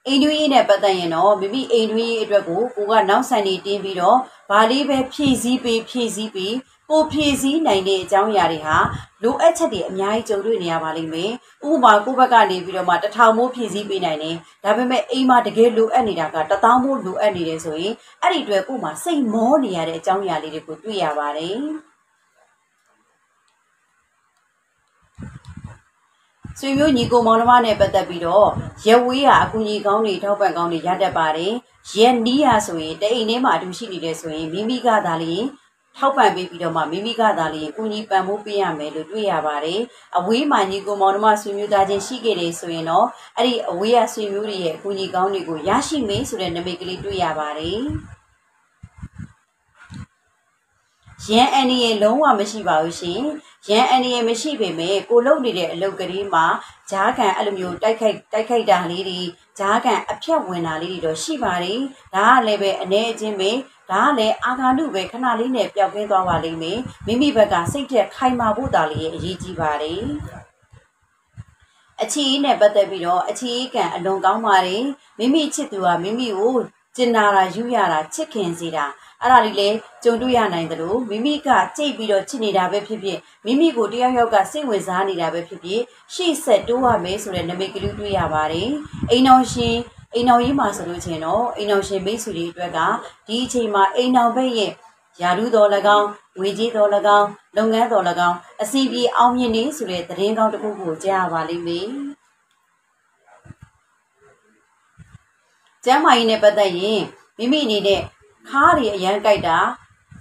[SPEAKER 2] အိမ်တွင်းရေးနဲ့ပတ်သက်ရင်တော့မိမိအိမ်တွင်းရေးအတွက်ကိုကိုကနောက်ဆန်နေတင်းပြီးတော့ဗာလေးပဲဖြည့်ဆည်းပေးဖြည့်ဆည်းပေး ကိုဖြည့်ဆည်းနိုင်တဲ့အကြောင်းအရာတွေဟာလိုအပ်ချက်တွေအများကြီးကြုံတွေ့နေရပါလိမ့်မယ်။ဥပမာကိုယ့်ဘက်ကနေပြီးတော့မှတစ်ထောင်မိုးဖြည့်ဆည်းပေးနိုင်တယ်။ဒါပေမဲ့အိမ်မှာတကယ်လိုအပ်နေတာကတစ်သောင်းမိုးလိုအပ်နေတယ်ဆိုရင်အဲ့ဒီအတွက်ကိုယ်မှာစိတ်မောနေရတဲ့အကြောင်းအရာလေးတွေကိုတွေ့ရပါတယ်။ဆွေမျိုးညီကိုမောင်နှမနဲ့ပတ်သက်ပြီးတော့ရက်ဝေးဟာအကူကြီးကောင်းတွေထောက်ပံ့ကောင်းတွေရတတ်ပါတယ်။ရက်နီးဟာဆိုရင်တအိမ်ထဲမှာအတူရှိနေတယ်ဆိုရင်မိမိကသာလျှင် ထောက်ပံ့ပေးပြီးတော့မှမိမိကသာလျှင်ကုညီပံ့ပိုးပေးရမယ်လို့တွေ့ရပါတယ်။အဝေးမှာညီကိုမောင်နှမဆွေမျိုးသားချင်းရှိခဲ့တယ်ဆိုရင်တော့အဲ့ဒီအဝေးရဆွေမျိုးတွေရဲ့အကူညီကောင်းတွေကိုရရှိမယ်ဆိုတဲ့နမိတ်ကလေးတွေ့ရပါတယ်။ရန်အန်ဒီရဲ့လုံးဝမရှိပါဘူးရှင်ရန်အန်ဒီရဲ့မရှိပေမဲ့ကိုလုံနေတဲ့အလုပ်ကလေးမှာဂျားကန်အဲ့လိုမျိုးတိုက်ခိုက်တိုက်ခိုက်တာလေးတွေ ဂျားကန်အဖြတ်ဝင်တာလေးတွေတော့ရှိပါတယ်ဒါကလည်းပဲအနေအချင်းပဲဒါကလည်းအာဂါနုပဲခဏလေးနဲ့ပျောက်ကင်းသွားပါလိမ့်မယ်မိမိဘက်ကစိတ်ထက်ခိုင်မာဖို့တာလေးရဲ့အရေးကြီးပါတယ်အချီးနဲ့ပတ်သက်ပြီးတော့အချီးကံအလွန်ကောင်းပါတယ်မိမိချစ်သူကမိမိကိုကျင်နာတာယူရတာချစ်ခင်စေတာ အဲ့ဒါလေးလေကြုံတွေ့ရနိုင်တယ်လို့မိမိကကြိတ်ပြီးတော့ချစ်နေတာပဲဖြစ်ဖြစ်မိမိကိုတယောက်ယောက်ကစိတ်ဝင်စားနေတာပဲဖြစ်ဖြစ်ရှေ့ဆက်တိုးရမယ်ဆိုတဲ့နမိတ်ကလေးတွေ့ရပါတယ်အိမ်တော်ရှင်အိမ်တော်ရေးမှာဆိုလို့ချင်းတော့အိမ်တော်ရှင်မိတ်ဆွေတွေအတွက်ကဒီအချိန်မှာအိမ်တော်ဘက်ရဲ့ယာရုတော်၎င်းဝေကြီးတော်၎င်းလုပ်ငန်းတော်၎င်းအစီပြေအောင်မြင်နေဆိုတဲ့သတင်းကောင်းတစ်ခုကိုကြားရပါလိမ့်မယ်ကျမ်းမာရေးနဲ့ပတ်သက်ရင်မိမိအနေနဲ့ ခါးတွေအရန်ကြိုက်တာ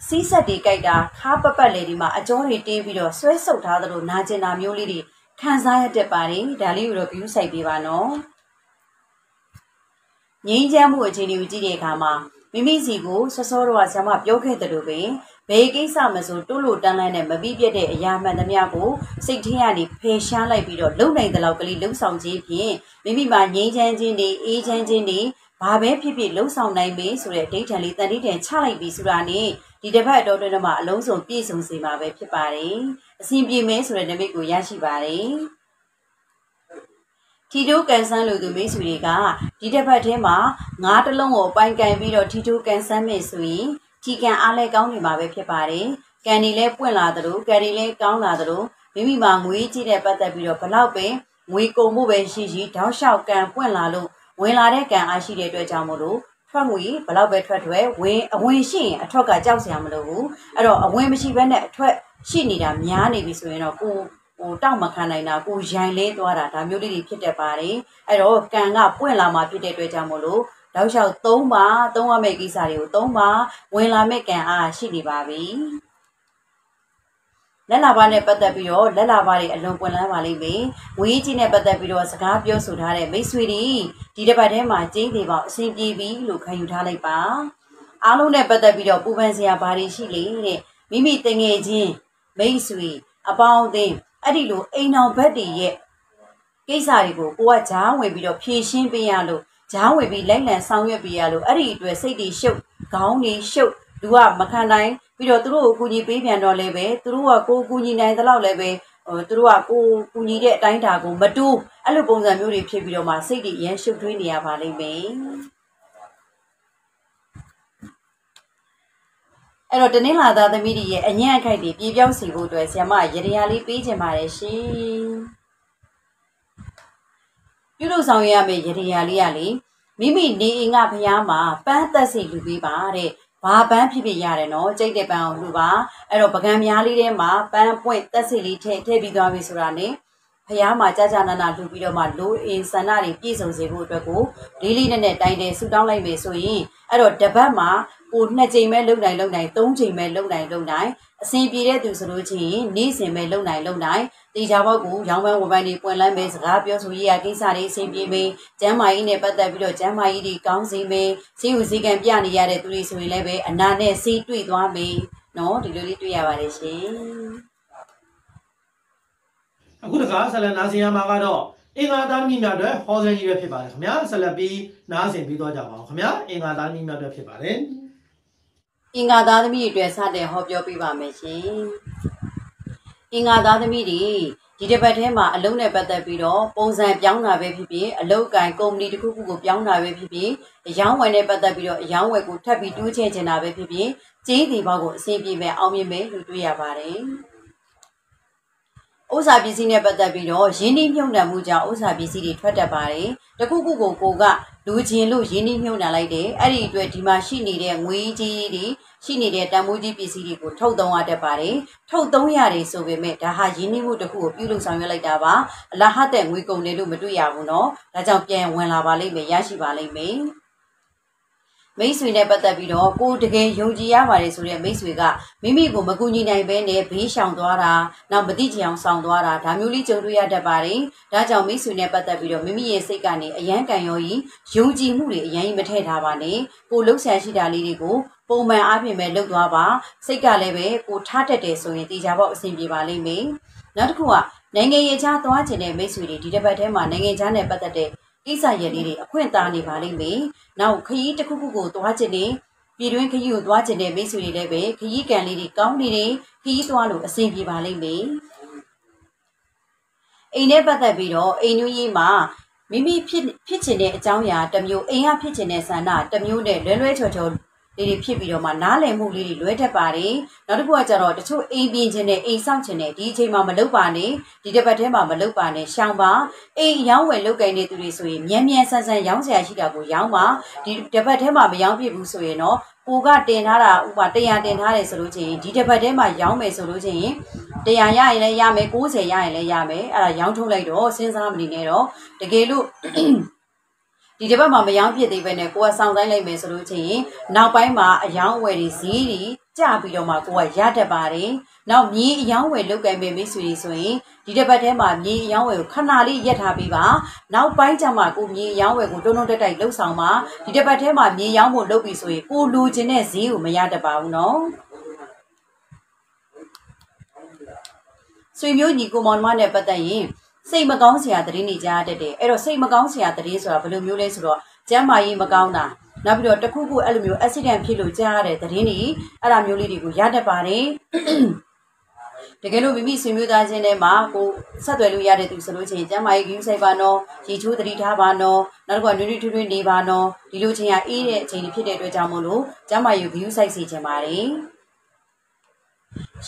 [SPEAKER 2] စီးဆက်တွေကြိုက်တာခါးပပတ်လေဒီမှာအကျောတွေတင်းပြီးတော့ဆွဲဆုပ်ထားသလိုနာကျင်တာမျိုးလေးတွေခံစားရတတ်ပါတယ်ဒါလေးကိုတော့ view ဆိုင်ပေးပါနော်ငိမ့်ချမ်းမှုအခြေအနေကိုကြည့်တဲ့အခါမှာမိမိစီကိုစောစောတော့ဆရာမပြောခဲ့တယ်လို့ပဲဘယ်ကိစ္စမဆိုတိုးလို့တန်းလန်းနဲ့မပြီးပြတ်တဲ့အရာမှန်သမျှကိုစိတ်ထင်းရနေဖယ်ရှားလိုက်ပြီးတော့လုံနိုင်တဲ့လောက်ကလေးလှုပ်ဆောင်ခြင်းဖြင့်မိမိမှာငြိမ်းချမ်းခြင်းတွေအေးချမ်းခြင်းတွေ ဘာပဲဖြစ်ဖြစ်လှုပ်ဆောင်နိုင်ပြီဆိုတဲ့ဒိဋ္ဌံလေးတန်တိတန်ချလိုက်ပြီဆိုတာနဲ့ဒီတစ်ပတ်တော်တွင်းမှာအလုံးစုံပြည့်စုံစေမှာပဲဖြစ်ပါတယ်အစဉ်ပြေမဲဆိုတဲ့နမိတ်ကိုရရှိပါတယ်ထီတိုးကန်ဆန်းလို့သူမိတ်ဆွေတွေကဒီတစ်ပတ်ထဲမှာငါးတလုံးကိုပိုင်ကန်ပြီးတော့ထီတိုးကန်ဆန်းမယ်ဆိုရင်ထီကန်အားလဲကောင်းနေမှာပဲဖြစ်ပါတယ်ကန်ဒီလဲပွင့်လာသလိုကန်ဒီလဲကောင်းလာသလိုမိမိမှာငွေကြီးတဲ့ပတ်သက်ပြီးတော့ဘလောက်ပဲငွေကုန်မှုပဲရှိရှိတောက်လျှောက်ကန်ပွင့်လာလို့ ဝင်လာတဲ့ကန်အားရှိတဲ့အတွက်ကြောင့်မို့လို့ထွက်ငွေဘလောက်ပဲထွက်ထွက်ဝင်အဝင်ရှိရင်အထွက်ကကြောက်စရာမလိုဘူးအဲ့တော့အဝင်မရှိဘဲနဲ့အထွက်ရှိနေတာများနေပြီဆိုရင်တော့ကိုဟိုတောက်မခံနိုင်တာကိုရိုင်လဲသွားတာဒါမျိုးလေးတွေဖြစ်တတ်ပါတယ်အဲ့တော့ကန်ကပွင့်လာမှဖြစ်တဲ့အတွက်ကြောင့်မို့လို့တောက်လျှောက်၃ပါသုံးရမယ့်ကိစ္စတွေကို၃ပါဝင်လာမယ့်ကန်အားရှိနေပါပြီ လက်လာပါနဲ့ပတ်သက်ပြီးတော့လက်လာပါတွေအလွန်ပွင့်လန်းပါလိမ့်မယ်။ငွေကြီးနဲ့ပတ်သက်ပြီးတော့စကားပြောဆိုထားတဲ့မိတ်ဆွေတွေဒီတစ်ပတ်ထဲမှာကျင်းသေးပါအဆင်ပြေပြီလို့ခံယူထားလိုက်ပါ။အားလုံးနဲ့ပတ်သက်ပြီးတော့ပူပန်စရာဘာတွေရှိလေတဲ့မိမိတငယ်ချင်းမိတ်ဆွေအပေါင်းအသင်းအဲ့ဒီလိုအိမ်အောင်ဘက်တွေရဲ့ကိစ္စတွေကိုကိုကကြားဝင်ပြီးတော့ဖြေရှင်းပေးရလို့ကြားဝင်ပြီးလိုက်လံဆောင်ရွက်ပေးရလို့အဲ့ဒီအတွက်စိတ်တွေရှုပ်ခေါင်းတွေရှုပ်လူကမခံနိုင် ပြီးတော့သူတို့ကိုကူညီပေးပြန်တော့လည်းပဲသူတို့ကကိုကူညီနိုင်သလောက်လည်းပဲဟိုသူတို့ကကိုကူညီတဲ့အတိုင်းတာကိုမတူးအဲ့လိုပုံစံမျိုးတွေဖြစ်ပြီးတော့မှစိတ်တွေရမ်းရှုပ်ထွေးနေရပါလိမ့်မယ်အဲ့တော့တနင်္လာသားသမီးတွေရဲ့အညံ့အခိုက်တွေပြေပြောင်းစီဖို့အတွက်ဆ iam ရရလေးပေးခြင်းပါတယ်ရှင်ပြုလုပ်ဆောင်ရမယ့်ရရလေးကလေမိမိနေအိမ်ကဖျားမှာပန်းသက်စီလူပေးပါတဲ့ ဘာပန်းဖြစ်ဖြစ်ရတယ်နော်ကြိတ်တဲ့ပန်းအောင်လူပါအဲ့တော့ပကံများလေးထဲမှာပန်းပွင့်တက်စီလေးထည့်ထည့်ပြီးသွားပြီဆိုတာ ਨੇ ဖះမှာကြာကြာနာနာလှူပြီးတော့မှလိုအင်ဆန္ဒတွေပြည့်စုံစေဖို့အတွက်ကိုလေးလေးနက်နက်တိုင်တယ်ဆူတောင်းလိုက်မယ်ဆိုရင်အဲ့တော့တပတ်မှာ ကိုနှစ်ကြိမ်ပဲလုံနိုင်လုံနိုင်သုံးကြိမ်ပဲလုံနိုင်လုံနိုင်အစဉ်ပြေတဲ့သူဆိုလို့ချင်းနေ့စဉ်ပဲလုံနိုင်လုံနိုင်တေချာဘောက်ကိုရောင်းပန်းဝပန်းတွေပွင့်လန်းမယ်စကားပြောဆိုရေးရကိစ္စတွေအစဉ်ပြေမယ်ကျမ်းမာရေးနဲ့ပတ်သက်ပြီးတော့ကျမ်းမာရေးတွေကောင်းစေမယ်စီဝစီကံပြနေရတဲ့သူတွေဆိုရင်လည်းပဲအနာနဲ့စီးတွေ့သွားမယ်နော်ဒီလိုလေးတွေ့ရပါတယ်ရှင်
[SPEAKER 1] အခုတခါဆက်လက်နားဆင်ရမှာကတော့အင်္ဂါသားသမီးများအတွက်ဟောစဲကြီးပဲဖြစ်ပါတယ်ခင်ဗျာဆက်လက်ပြီးနားဆင်ပြီးတော့ကြပါအောင်ခင်ဗျာအင်္ဂါသားသမီးများအတွက်ဖြစ်ပါတယ်
[SPEAKER 2] အင်္ဂါသားသမီးတွေအတွက်စတဲ့ဟောပြောပေးပါမယ်ရှင်။အင်္ဂါသားသမီးတွေဒီတစ်ပတ်ထဲမှာအလုံးနဲ့ပတ်သက်ပြီးတော့ပုံစံပြောင်းတာပဲဖြစ်ဖြစ်အလုတ်ကင်ကုမ္ပဏီတစ်ခုခုကိုပြောင်းတာပဲဖြစ်ဖြစ်အယောင်းဝယ်နဲ့ပတ်သက်ပြီးတော့အယောင်းဝယ်ကိုထပ်ပြီးတိုးချဲ့ချင်တာပဲဖြစ်ဖြစ်ကျင်းဒီဘောက်ကိုအဆင်ပြေမဲ့အောင်မြင်မဲ့လို့တွေ့ရပါတယ်။ဥစ္စာပစ္စည်းနဲ့ပတ်သက်ပြီးတော့ရင်းနှီးမြှုပ်နှံမှုကြောင့်ဥစ္စာပစ္စည်းတွေထွက်တတ်ပါတယ်။တခုခုကိုကိုက လူချင်းလို့ရင်းနှီးမြှုပ်နှံလိုက်တယ်။အဲ့ဒီအတွက်ဒီမှာရှိနေတဲ့ငွေကြီးတွေရှိနေတဲ့တန်မိုးကြီးပစ္စည်းတွေကိုထုတ်သုံးရတတ်ပါတယ်။ထုတ်သုံးရတယ်ဆိုပေမဲ့ဒါဟာရင်းနှီးမှုတစ်ခုကိုပြုလုပ်ဆောင်ရွက်လိုက်တာပါ။အလားဟတဲ့ငွေကုန်တယ်လို့မတွေ့ရဘူးနော်။ဒါကြောင့်ပြန်ဝင်လာပါလိမ့်မယ်ရရှိပါလိမ့်မယ်။ မိတ်ဆွေနဲ့ပတ်သက်ပြီးတော့ကိုတကယ်ယုံကြည်ရပါတယ်ဆိုတဲ့မိတ်ဆွေကမိမိကိုမကူညီနိုင်ဘဲနဲ့ဘေးရှောင်သွားတာနောက်မတိချင်အောင်ဆောင်သွားတာဒါမျိုးလေးကြုံတွေ့ရတတ်ပါတယ်ဒါကြောင့်မိတ်ဆွေနဲ့ပတ်သက်ပြီးတော့မိမိရဲ့စိတ်ကနေအယံကံရောကြီးယုံကြည်မှုတွေအရင်မထည့်ထားပါနဲ့ကိုလှုပ်ရှားရှိတာလေးတွေကိုပုံမှန်အားဖြင့်ပဲလှုပ်သွားပါစိတ်ကလည်းပဲကိုထားတတ်တယ်ဆိုရင်တေချာပေါက်အဆင်ပြေပါလိမ့်မယ်နောက်တစ်ခုကနိုင်ငံရေးခြားသွားခြင်းတဲ့မိတ်ဆွေတွေဒီတစ်ပတ်ထဲမှာနိုင်ငံခြားနဲ့ပတ်သက်တဲ့ ကိစ္စရပ်လေးတွေအခွင့်အသားနေပါလိမ့်မယ်။နောက်ခရီးတစ်ခုခုကိုသွားခြင်းနဲ့ပြည်တွင်းခရီးကိုသွားခြင်းနဲ့မိတ်ဆွေတွေလည်းပဲခရီးကန်လေးတွေကောင်းနေတယ်ခရီးသွားလို့အဆင်ပြေပါလိမ့်မယ်။အိမ်နဲ့ပတ်သက်ပြီးတော့အိမ်နွေးရေးမှာမိမိဖြစ်ဖြစ်ချင်တဲ့အကြောင်းအရာတစ်မျိုးအိမ်ကဖြစ်ချင်တဲ့ဆန္ဒတစ်မျိုးနဲ့လွဲလွဲချော်ချော် လေးတွေဖြစ်ပြီးတော့မှနားလည်မှုလေးတွေလွဲတတ်ပါတယ်နောက်တစ်ခုကကျတော့တချို့အိမ်ပြင်ခြင်းနဲ့အိမ်ဆောင်ခြင်းနဲ့ဒီအချိန်မှာမလုပ်ပါနဲ့ဒီတစ်ပတ်ထဲမှာမလုပ်ပါနဲ့ရှောင်ပါအိမ်ရောင်းဝယ်လုပ်ကိုင်နေသူတွေဆိုရင်မြန်မြန်ဆန်ဆန်ရောင်းစရာရှိတာကိုရောင်းပါဒီတစ်ပတ်ထဲမှာမရောင်းပြဘူးဆိုရင်တော့ကိုကတင်ထားတာဥပမာ100တင်ထားတယ်ဆိုလို့ချင်းဒီတစ်ပတ်ထဲမှာရောင်းမယ်ဆိုလို့ချင်း100ရရင်လည်းရမယ်90ရရင်လည်းရမယ်အဲ့ဒါရောင်းထုတ်လိုက်တော့စဉ်းစားမနေနဲ့တော့တကယ်လို့ ဒီတစ်ပတ်မှာမယောင်းဖြစ်သေးပဲနဲ့ကိုကစောင့်တိုင်းလိုက်မယ်ဆိုလို့ချင်းရင်နောက်ပိုင်းမှာအယောင်းဝယ်တွေဈေးတွေကျပြီးတော့မှကိုကရတတ်ပါတယ်။နောက်မြေအယောင်းဝယ်လုတ်ကင်ပေမိတ်ဆွေဆိုရင်ဒီတစ်ပတ်ထဲမှာမြေအယောင်းဝယ်ကိုခဏလေးရက်ထားပြီးပါ။နောက်ပိုင်းကျမှကိုမြေအယောင်းဝယ်ကိုတုံးတုံးတက်တိုက်လှုပ်ဆောင်ပါ။ဒီတစ်ပတ်ထဲမှာမြေယောင်းဖို့လုပ်ပြီးဆိုရင်ကိုလိုချင်တဲ့ဈေးကိုမရတတ်ပါဘူးနော်။ဆွေမျိုးညီကိုမောင်မနဲ့ပတ်သက်ရင် စိတ်မကောင်းစရာသတင်းတွေကြားတတ်တယ်အဲ့တော့စိတ်မကောင်းစရာသတင်းဆိုတာဘယ်လိုမျိုးလဲဆိုတော့ကျမ်းမာရေးမကောင်းတာနောက်ပြီးတော့တခုခုအဲ့လိုမျိုး accident ဖြစ်လို့ကြားရတဲ့သတင်းတွေအဲ့ဒါမျိုးလေးတွေကိုရတတ်ပါတယ်တကယ်လို့မိမိဆွေမျိုးသားချင်းထဲမှာကိုဆက်သွယ်လို့ရတဲ့သူဆိုလို့ချင်းကျမ်းမာရေးဂရုစိုက်ပါနော်ရေချိုးသတိထားပါနော်နောက်တစ်ခုကနွေ့နွေ့ထွေးထွေးနေပါနော်ဒီလိုချင်းကအေးတဲ့အချိန်တွေဖြစ်တဲ့အတွက်ကြောင့်မို့လို့ကျမ်းမာရေးဂရုစိုက်စေချင်ပါတယ်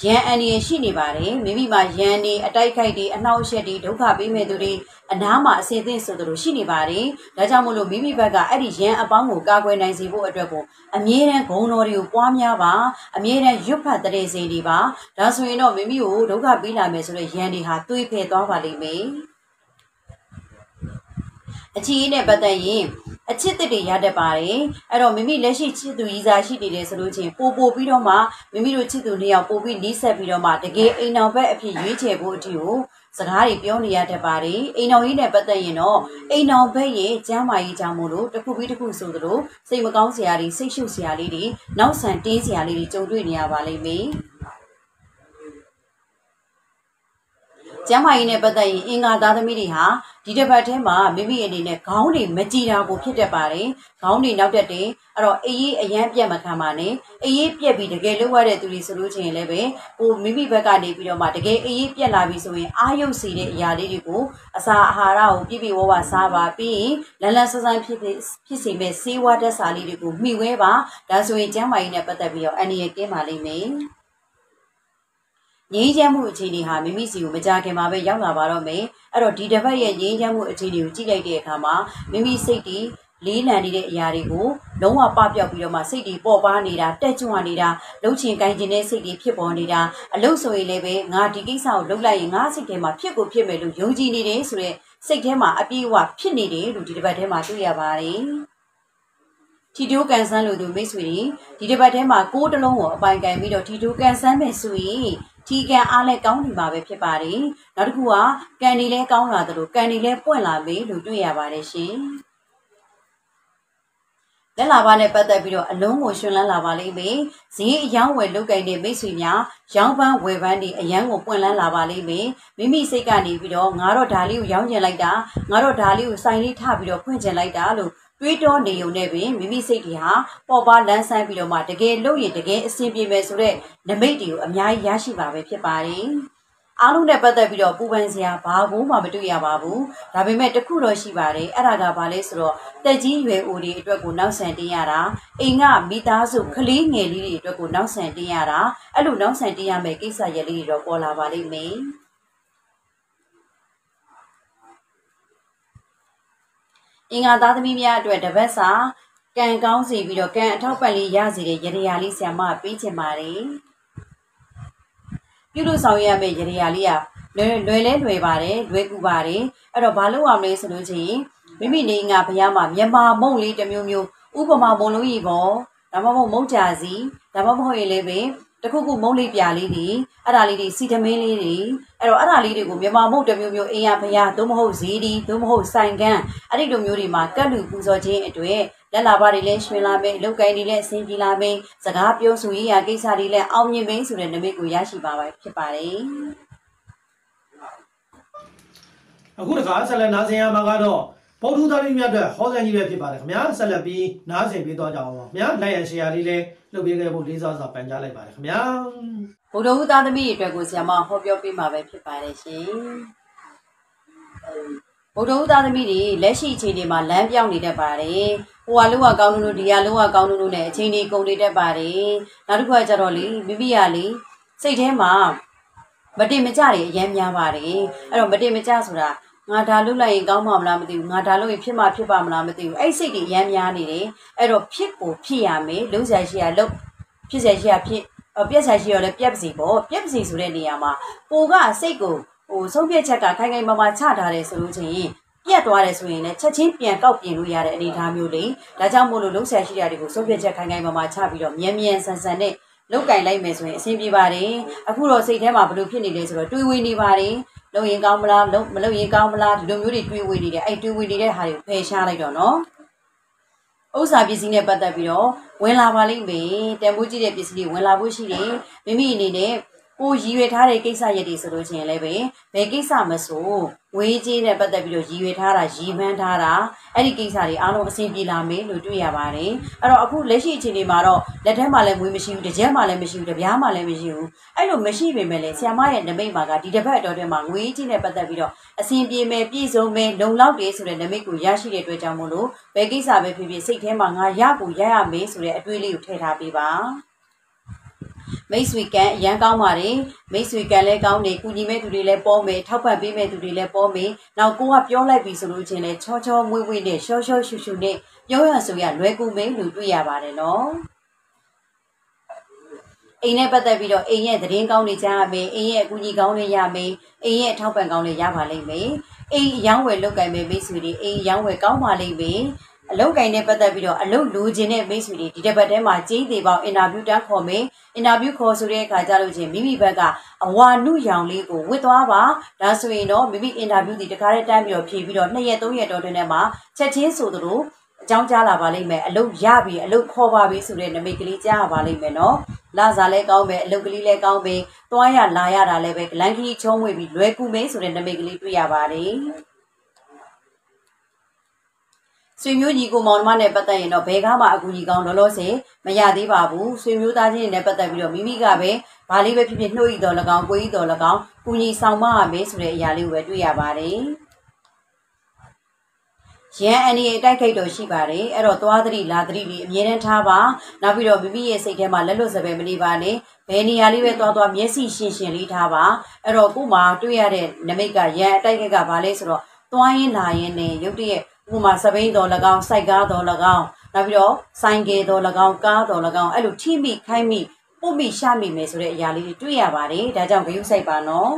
[SPEAKER 2] ရန်အန်ဒီရှိနေပါတယ်မိမိမှာရန်နေအတိုက်ခိုက်တွေအနှောက်အယှက်တွေဒုက္ခပေးမဲ့သူတွေအနားမှာအစင်သင့်ဆိုသလိုရှိနေပါတယ်ဒါကြောင့်မို့လို့မိမိဘက်ကအဲ့ဒီရန်အပေါင်းကိုကာကွယ်နိုင်စေဖို့အတွက်ကိုအမြဲတမ်းဂုံတော်တွေကိုပွားများပါအမြဲတမ်းရွတ်ဖတ်တဲ့စေတွေပါဒါဆိုရင်တော့မိမိကိုဒုက္ခပေးလာမယ်ဆိုတော့ရန်တွေဟာတွေးဖယ်သွားပါလိမ့်မယ် အချီးနဲ့ပတ်သက်ရင်အချစ်တစ်တွေရတတ်ပါတယ်အဲ့တော့မိမိလက်ရှိချစ်သူကြီးစားရှိနေတယ်ဆိုလို့ချင်းပို့ပို့ပြီးတော့မှမိမိတို့ချစ်သူနှစ်ယောက်ပို့ပြီးနီးစပ်ပြီးတော့မှတကယ်အိမ်အောင်ဘက်အဖြစ်ရွေးချယ်ဖို့အတူကိုစကားတွေပြောနေရတတ်ပါတယ်အိမ်အောင်ကြီးနဲ့ပတ်သက်ရင်တော့အိမ်အောင်ဘက်ရဲ့ကျမ်းမာရေးကြောင့်မို့လို့တစ်ခုပြီးတစ်ခုဆိုသလိုစိတ်မကောင်းစရာတွေစိတ်ရှုပ်စရာလေးတွေနောက်ဆန်တင်းစရာလေးတွေကြုံတွေ့နေရပါလိမ့်မယ် ကျမ်းမာရေးနဲ့ပတ်သက်ရင်အင်္ဂါသားသမီးတွေဟာဒီတစ်ပတ်ထဲမှာမိမိအနေနဲ့ခေါင်းတွေမကြည်တာကိုဖြစ်တတ်ပါတယ်။ခေါင်းတွေနောက်တက်တယ်။အဲ့တော့အေးအေးအရန်ပြက်မခံပါနဲ့။အေးအေးပြက်ပြီးတကယ်လောက်ရတဲ့သူတွေဆိုလို့ချင်းလည်းပဲဟိုမိမိဘက်ကနေပြီးတော့မှတကယ်အေးအေးပြက်လာပြီဆိုရင်အာရုံစီတဲ့အရာလေးတွေကိုအစာအာဟာရကိုပြည့်ပြည့်ဝဝစားပါပြီးရင်လန်လန်ဆန်းဆန်းဖြစ်ဖြစ်စေမဲ့ဆေးဝါးတက်စာလေးတွေကိုမှီဝဲပါ။ဒါဆိုရင်ကျမ်းမာရေးနဲ့ပတ်သက်ပြီးတော့အန္တရာယ်ကင်းပါလိမ့်မယ်။ ငြိမ်းချမ်းမှုအခြေအနေဟာမိမိစီကိုမကြခင်မှာပဲရောက်လာပါတော့မယ်အဲ့တော့ဒီတစ်ပတ်ရဲ့ငြိမ်းချမ်းမှုအခြေအနေကိုကြည့်လိုက်တဲ့အခါမှာမိမိစိတ်တည်လေးလံနေတဲ့အရာတွေကိုလုံးဝပပျောက်ပြီးတော့မှစိတ်တွေပေါ်ပါနေတာတက်ကြွနေတာလှုပ်ချင်ကိုင်းကျင်တဲ့စိတ်တွေဖြစ်ပေါ်နေတာအလုတ်ဆိုရင်လည်းပဲငါဒီကိစ္စကိုလုပ်လိုက်ရင်ငါစိတ်ထဲမှာဖြစ်ကိုဖြစ်မယ်လို့ယုံကြည်နေတယ်ဆိုရက်စိတ်ထဲမှာအပြည့်အဝဖြစ်နေတယ်လို့ဒီတစ်ပတ်ထဲမှာတွေ့ရပါတယ်ထီတိုးကန်ဆန်းလို့သူမိတ်ဆွေတွေဒီတစ်ပတ်ထဲမှာကိုးတလုံးကိုအပိုင်ကန်ပြီးတော့ထီတိုးကန်ဆန်းမယ်ဆိုရင် ထီကန်အားလည်းကောင်းနေမှာပဲဖြစ်ပါတယ်နောက်တစ်ခုကကန်နေလည်းကောင်းလာသလိုကန်နေလည်းပွင့်လာပြီလို့တွေ့ရပါတယ်ရှင်လက်လာပါနဲ့ပတ်သက်ပြီးတော့အလုံးကိုရှင်လန်းလာပါလိမ့်မယ်။ဈေးအယောင်းဝယ်လုတ်ကင်တဲ့မိတ်ဆွေများရောင်းပန်းဝယ်ပန်းတွေအရန်ကိုပွင့်လန်းလာပါလိမ့်မယ်။မိမိစိတ်ကနေပြီးတော့ငါတော့ဒါလေးကိုရောင်းကျင်လိုက်တာငါတော့ဒါလေးကိုစိုင်လေးထပြီးတော့ဖွင့်ကျင်လိုက်တာလို့ တွေးတောနေုံနဲ့ပင်မိမိစိတ်တွေဟာပေါ်ပါလန်းဆန်းပြီးတော့မှတကယ်လို့ရင်တကယ်အဆင်ပြေမယ်ဆိုတော့နမိတ်တွေကိုအများကြီးရရှိပါပဲဖြစ်ပါတယ်။အားလုံးနဲ့ပတ်သက်ပြီးတော့ပူပန်စရာဘာကိုမှမတွေ့ရပါဘူး။ဒါပေမဲ့တခုတော့ရှိပါတယ်။အဲ့ဒါကဘာလဲဆိုတော့တက်ကြီးရွယ်အိုတွေအတွက်ကိုနောက်ဆန်တင်ရတာအိမ်ကမိသားစုကလေးငယ်လေးတွေအတွက်ကိုနောက်ဆန်တင်ရတာအဲ့လိုနောက်ဆန်တင်ရမယ့်ကိစ္စရပ်လေးတွေတော့ပေါ်လာပါလိမ့်မယ်။ အင်္ဂါသားသမီးများအတွက်တပတ်စာကံကောင်းစီပြီးတော့ကံအထောက်ပံ့လေးရစီတဲ့ရရလေးဆရာမပေးချင်ပါတယ်ပြုလို့ဆောင်ရမယ့်ရရလေးကလွယ်လွယ်လဲလွယ်ပါတယ်လွယ်ကူပါတယ်အဲ့တော့ဘာလို့အောင်လဲဆိုလို့ချင်းမိမိနေငါဘုရားမှာမြန်မာမုံလေးတစ်မျိုးမျိုးဥပမာမုံလုံးကြီးပေါ့ဒါမှမဟုတ်မုံကြာစီဒါမှမဟုတ်ရင်လည်းပဲတခုခုမုံလေးပြာလေးတွေအဲ့ဒါလေးတွေစီတမင်းလေးတွေ အဲ့တော့အဲ့ဒါလေးတွေကိုမြန်မာမုတ်တမျိုးမျိုးအင်ရဖျားသို့မဟုတ်ဇီဒီသို့မဟုတ်ဆိုင်ကန်းအဲ့ဒီလိုမျိုးတွေမှာကတ်လူပူဇော်ခြင်းအတွက်လက်လာပါတွေလည်းရှင်လာမယ်လုတ်ကိုင်းတွေလည်းအဆင်ပြေလာမယ်စကားပြောဆိုရေးရာကိစ္စတွေလည်းအောင်မြင်မယ်ဆိုတဲ့နမိတ်ကိုရရှိပါပါဖြစ်ပါတယ်
[SPEAKER 1] အခုတခါဆက်လက်နားဆင်ရမှာကတော့ဗုဒ္ဓသားလေးများအတွက်ဟောစံကြီးပဲဖြစ်ပါတယ်ခင်ဗျာဆက်လက်ပြီးနားဆင်ပေးသွားကြအောင်ပါခင်ဗျာလိုက်ရန်ရှယ်ယာလေးလည်း လုပ်ပေးခဲ့ဖို့လေးစားစွာပန်ကြားလိုက်ပါတယ်ခင်ဗျာ
[SPEAKER 2] ဗုဒ္ဓဟူသားသမီးတွေအတွက်ကိုဆရာမဟောပြောပေးမှာပဲဖြစ်ပါတယ်ရှင်ဗုဒ္ဓဟူသားသမီးတွေလက်ရှိအချိန်တွေမှာလမ်းပြောင်းနေတတ်ပါတယ်ဟိုဟာလုံးဝကောင်းလို့ဒီဟာလုံးဝကောင်းလို့နဲ့အချိန်တွေကုန်နေတတ်ပါတယ်နောက်တစ်ခုကကြတော့လေမိမိကလေစိတ်ထဲမှာမတင်မကြတွေအရင်များပါတယ်အဲ့တော့မတင်မကြဆိုတာ ငါဒါလုပ်လိုက်ရင်ကောင်းမှာမလားမသိဘူးငါဒါလုပ်ရင်ဖြစ်မှာဖြစ်ပါမလားမသိဘူးအဲ့စိတ်တွေအများများနေတယ်အဲ့တော့ဖြစ်ကိုဖြစ်ရမယ်လုံးစရာရှိရလုံးဖြစ်စရာရှိရဖြစ်ပြက်စရာရှိရလဲပြက်ပစီပေါ့ပြက်ပစီဆိုတဲ့နေရာမှာပိုကစိတ်ကိုဟိုဆုံးဖြတ်ချက်ကခိုင်ခိုင်မာမာချထားတယ်ဆိုလို့ချင်းပြတ်သွားတယ်ဆိုရင်လည်းချက်ချင်းပြန်ကောက်ပြင်လို့ရတဲ့အနေအထားမျိုးလေဒါကြောင့်မို့လို့လုံးဆရာရှိတာတွေကိုဆုံးဖြတ်ချက်ခိုင်ခိုင်မာမာချပြီးတော့မြန်မြန်ဆန်ဆန်နဲ့လောက်ကင်လိုက်မယ်ဆိုရင်အဆင်ပြေပါတယ်အခုတော့စိတ်ထဲမှာဘလို့ဖြစ်နေလဲဆိုတော့တွေးဝေနေပါတယ် လုပ်ရင်ကောင်းမလားလုပ်မလုပ်ရင်ကောင်းမလားဒီလိုမျိုးတွေတွေးဝေနေတယ်အဲ့တွေးဝေနေတဲ့ဟာတွေကိုဖယ်ရှားလိုက်တော့နော်ဥစ္စာပစ္စည်းနဲ့ပတ်သက်ပြီးတော့ဝင်လာပါလိမ့်မယ်တန်ဖိုးကြီးတဲ့ပစ္စည်းတွေဝင်လာဖို့ရှိတယ်မိမိအနေနဲ့ကိုရည်ရွယ်ထားတဲ့ကိစ္စရက်တွေဆိုလို့ချင်းလည်းပဲဘယ်ကိစ္စမဆို ဝေးကြီးနဲ့ပတ်သက်ပြီးတော့ရည်ရွယ်ထားတာရည်မှန်းထားတာအဲ့ဒီကိစ္စတွေအားလုံးအဆင်ပြေလာမယ်လို့တွေ့ရပါတယ်အဲ့တော့အခုလက်ရှိအခြေအနေမှာတော့လက်ထဲမှာလည်းငွေမရှိဘူးတစ်ချက်မှလည်းမရှိဘူးတပြားမှလည်းမရှိဘူးအဲ့လိုမရှိပေမဲ့လည်းဆ iam ရဲ့နမိတ်မှာကဒီတစ်ပတ်တော်ထဲမှာငွေကြီးနဲ့ပတ်သက်ပြီးတော့အဆင်ပြေမယ်ပြည့်စုံမယ်လုံလောက်တယ်ဆိုတဲ့နမိတ်ကိုရရှိတဲ့အတွက်ကြောင့်မို့လို့ဘယ်ကိစ္စပဲဖြစ်ဖြစ်စိတ်ထဲမှာငါရကိုရရမယ်ဆိုတဲ့အတွေးလေးကိုထည့်ထားပေးပါ မိတ်ဆွေကန်အရန်ကောင်းပါတယ်မိတ်ဆွေကန်လည်းကောင်းတယ်ကုညီမဲ့သူတွေလည်းပေါ်မယ်ထောက်ပံ့ပေးမဲ့သူတွေလည်းပေါ်မယ်နောက်ကိုကပြောလိုက်ပြီဆိုလို့ချင်းလည်းချောချောမွေ့မွေ့နဲ့ရှောရှောရှူရှူနဲ့ပြောရဆိုရလွယ်ကူမယ်လို့တွေ့ရပါတယ်နော်အိမ်နဲ့ပတ်သက်ပြီးတော့အိမ်ရဲ့သတင်းကောင်းတွေကြားရမယ်အိမ်ရဲ့အကူအညီကောင်းတွေရမယ်အိမ်ရဲ့အထောက်ပံ့ကောင်းတွေရပါလိမ့်မယ်အိမ်ရောင်းဝယ်လုပ်ကင်မဲ့မိတ်ဆွေတွေအိမ်ရောင်းဝယ်ကောင်းပါလိမ့်မယ်အလုတ်ကင်နဲ့ပတ်သက်ပြီးတော့အလုတ်လိုချင်တဲ့မိတ်ဆွေတွေဒီတစ်ပတ်ထဲမှာကျင်းသေးပေါင်းအင်တာဗျူးတန်းခေါ်မယ် အင်တာဗျူးခေါ်ဆိုတဲ့အခါကျလို့ချင်းမိမိဘက်ကအဝါနုရောင်လေးကိုဝစ်သွားပါဒါဆိုရင်တော့မိမိအင်တာဗျူးဒီတခါတည်းတန်းပြီးတော့ဖြေပြီးတော့2ရက်3ရက်တော့တွင်ထဲမှာချက်ချင်းဆိုသလိုအကြောင်းကြားလာပါလိမ့်မယ်အလုတ်ရပြီအလုတ်ခေါ်ပါပြီဆိုတဲ့နမိတ်ကလေးကြားရပါလိမ့်မယ်နော်လာစားလဲကောင်းပဲအလုတ်ကလေးလဲကောင်းပဲသွားရလာရတာလည်းပဲဂလန်ခီချုံးဝေပြီးလွယ်ကူမေးဆိုတဲ့နမိတ်ကလေးတွေ့ရပါတယ် ဆွေမျိုးညီကိုမောင်နှမနဲ့ပတ်သက်ရင်တော့ဘယ်ကားမှအကူကြီးကောင်းလောလောဆယ်မရသေးပါဘူးဆွေမျိုးသားချင်းတွေနဲ့ပတ်သက်ပြီးတော့မိမိကပဲဘာလေးပဲဖြစ်ဖြစ်နှုတ်ဤတော်၎င်းကိုဤတော်၎င်းကူညီဆောင်မရမယ်ဆိုတဲ့အရာလေးကိုပဲတွေ့ရပါတယ်ရန်အန်ဒီအတိုက်ခိုက်တော့ရှိပါတယ်အဲ့တော့သွားသတိလာသတိပြီးအမြဲတမ်းထားပါနောက်ပြီးတော့မိမိရဲ့စိတ်ထဲမှာလက်လွတ်စပယ်မနေပါနဲ့ဘယ်နေရာလေးပဲသွားသွားမျက်စိရှင်းရှင်းလေးထားပါအဲ့တော့ကို့မှာတွေ့ရတဲ့နမိတ်ကရန်အတိုက်ခိုက်ကဘာလဲဆိုတော့သွားရင်လာရင်နဲ့ရုတ်တရက် ဥပမာစပိန်တော်၎င်းစိုက်ကားတော်၎င်းနောက်ပြီးတော့ဆိုင်ကယ်တော်၎င်းကားတော်၎င်းအဲ့လိုထိမိခိုင်းမိပုတ်မိရှာမိမယ်ဆိုတဲ့အရာလေးတွေတွေ့ရပါတယ်ဒါကြောင့်ဂရုစိုက်ပါနော်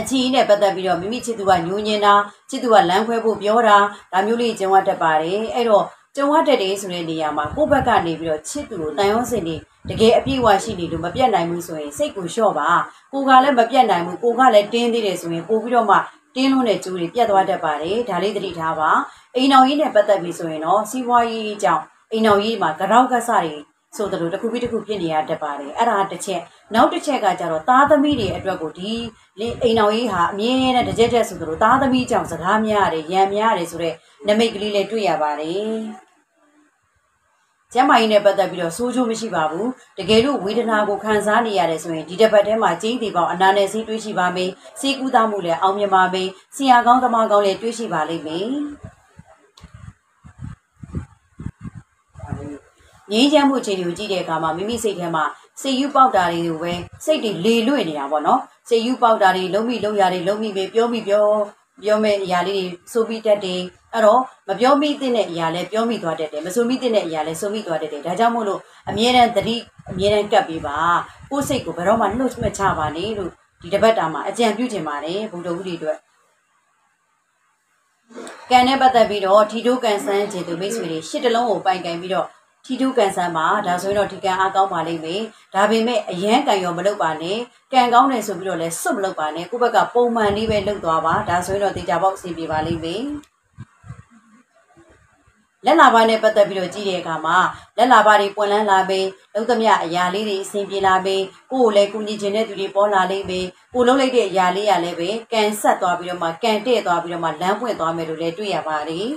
[SPEAKER 2] အချီနဲ့ပတ်သက်ပြီးတော့မိမိချစ်သူကညှိုးညင်းတာချစ်သူကလမ်းခွဲဖို့ပြောတာဒါမျိုးလေးကျုံရတတ်ပါတယ်အဲ့တော့ကျုံရတတ်တယ်ဆိုတဲ့နေရာမှာကိုယ့်ဘက်ကနေပြီးတော့ချစ်သူကိုတန်ရုံးစင်နေတကယ်အပြည့်အဝရှိနေလို့မပြတ်နိုင်ဘူးဆိုရင်စိတ်ကိုလျှော့ပါကိုကလည်းမပြတ်နိုင်ဘူးကိုကလည်းတင်းသေးတယ်ဆိုရင်ပို့ပြီးတော့မှ တင်းလုံးတဲ့ကျိုးတွေပြတ်သွားတတ်ပါတယ်ဒါလေးသတိထားပါအိမ်တော်ကြီးနဲ့ပတ်သက်ပြီးဆိုရင်တော့စီးပွားရေးကြောင့်အိမ်တော်ကြီးမှာကြောက်ကဆတွေဆိုတယ်လို့တစ်ခုပြီးတစ်ခုဖြစ်နေရတတ်ပါတယ်အဲ့ဒါတစ်ချက်နောက်တစ်ချက်ကကြတော့သားသမီးတွေအတွက်ကိုဒီအိမ်တော်ကြီးဟာအမြဲတမ်းတစ်ကြက်ကြက်ဆိုတယ်လို့သားသမီးကြောင့်စကားများရတယ်ရံများရတယ်ဆိုတော့နမိတ်ကလေးလည်းတွေ့ရပါတယ် ကျမ်းမာရေးနဲ့ပတ်သက်ပြီးတော့စိုးချိုးမရှိပါဘူးတကယ်လို့ဝေဒနာကိုခံစားနေရတယ်ဆိုရင်ဒီတစ်ပတ်ထဲမှာကျင်းတီပေါင်းအနာနယ်စီးတွေးရှိပါမယ်စီးကူးသားမှုလည်းအောင်မြင်ပါမယ်ဆရာကောင်းသမားကောင်းလည်းတွေးရှိပါလိမ့်မယ်ငြင်းချမ်းမှုအခြေအနေကိုကြည့်တဲ့အခါမှာမိမိစိတ်ထဲမှာစိတ်ယူပေါက်တာတွေကိုပဲစိတ်တွေလေလွင့်နေတာပေါ့နော်စိတ်ယူပေါက်တာတွေလုံးမိလုံးရတွေလုံးမိပဲပြောမိပြောပြောမဲ့အရာလေးတွေစိုးပြီးတတ်တယ် အဲ့တော့မပြောမိတဲ့အရာလည်းပြောမိသွားတတ်တယ်မဆိုမိတဲ့အရာလည်းဆိုမိသွားတတ်တယ်ဒါကြောင့်မို့လို့အမြဲတမ်းသတိအမြဲတမ်းကပ်ပေးပါကိုယ်စိတ်ကိုဘယ်တော့မှနှုတ်မချပါနဲ့လို့ဒီတစ်ပတ်တာမှာအကြံပြုချင်ပါတယ်ဘုဒ္ဓဝိတွေအတွက်ကံနဲ့ပတ်သက်ပြီးတော့ထီတိုးကန်ဆန်းခြေသူမိတ်ဆွေတွေရှစ်တလုံးကိုပိုင်ကန်ပြီးတော့ထီတူးကန်ဆန်းမှာဒါဆိုရင်တော့ဒီကန်အားကောင်းပါလိမ့်မယ်ဒါပေမဲ့အရန်ကန်ရောမလုပ်ပါနဲ့ကန်ကောင်းတယ်ဆိုပြီးတော့လဲစွတ်မလုပ်ပါနဲ့ကိုယ့်ဘက်ကပုံမှန်လေးပဲလုပ်သွားပါဒါဆိုရင်တော့တေချာပေါက်အဆင်ပြေပါလိမ့်မယ် လက်လာပါနဲ့ပတ်သက်ပြီးတော့ကြည့်တဲ့အခါမှာလက်လာပါတွေပွင့်လန်းလာပြီလုံးသမျှအရာလေးတွေအဆင်ပြေလာပြီကိုယ်ကိုလည်းကုညီခြင်းတဲ့သူတွေပေါ်လာလိမ့်မယ်ကိုလုံးလိုက်တဲ့အရာလေးရလည်းပဲကန်ဆက်သွားပြီးတော့မှကန်တဲ့သွားပြီးတော့မှလမ်းပွင့်သွားမယ်လို့လည်းတွေ့ရပါတယ်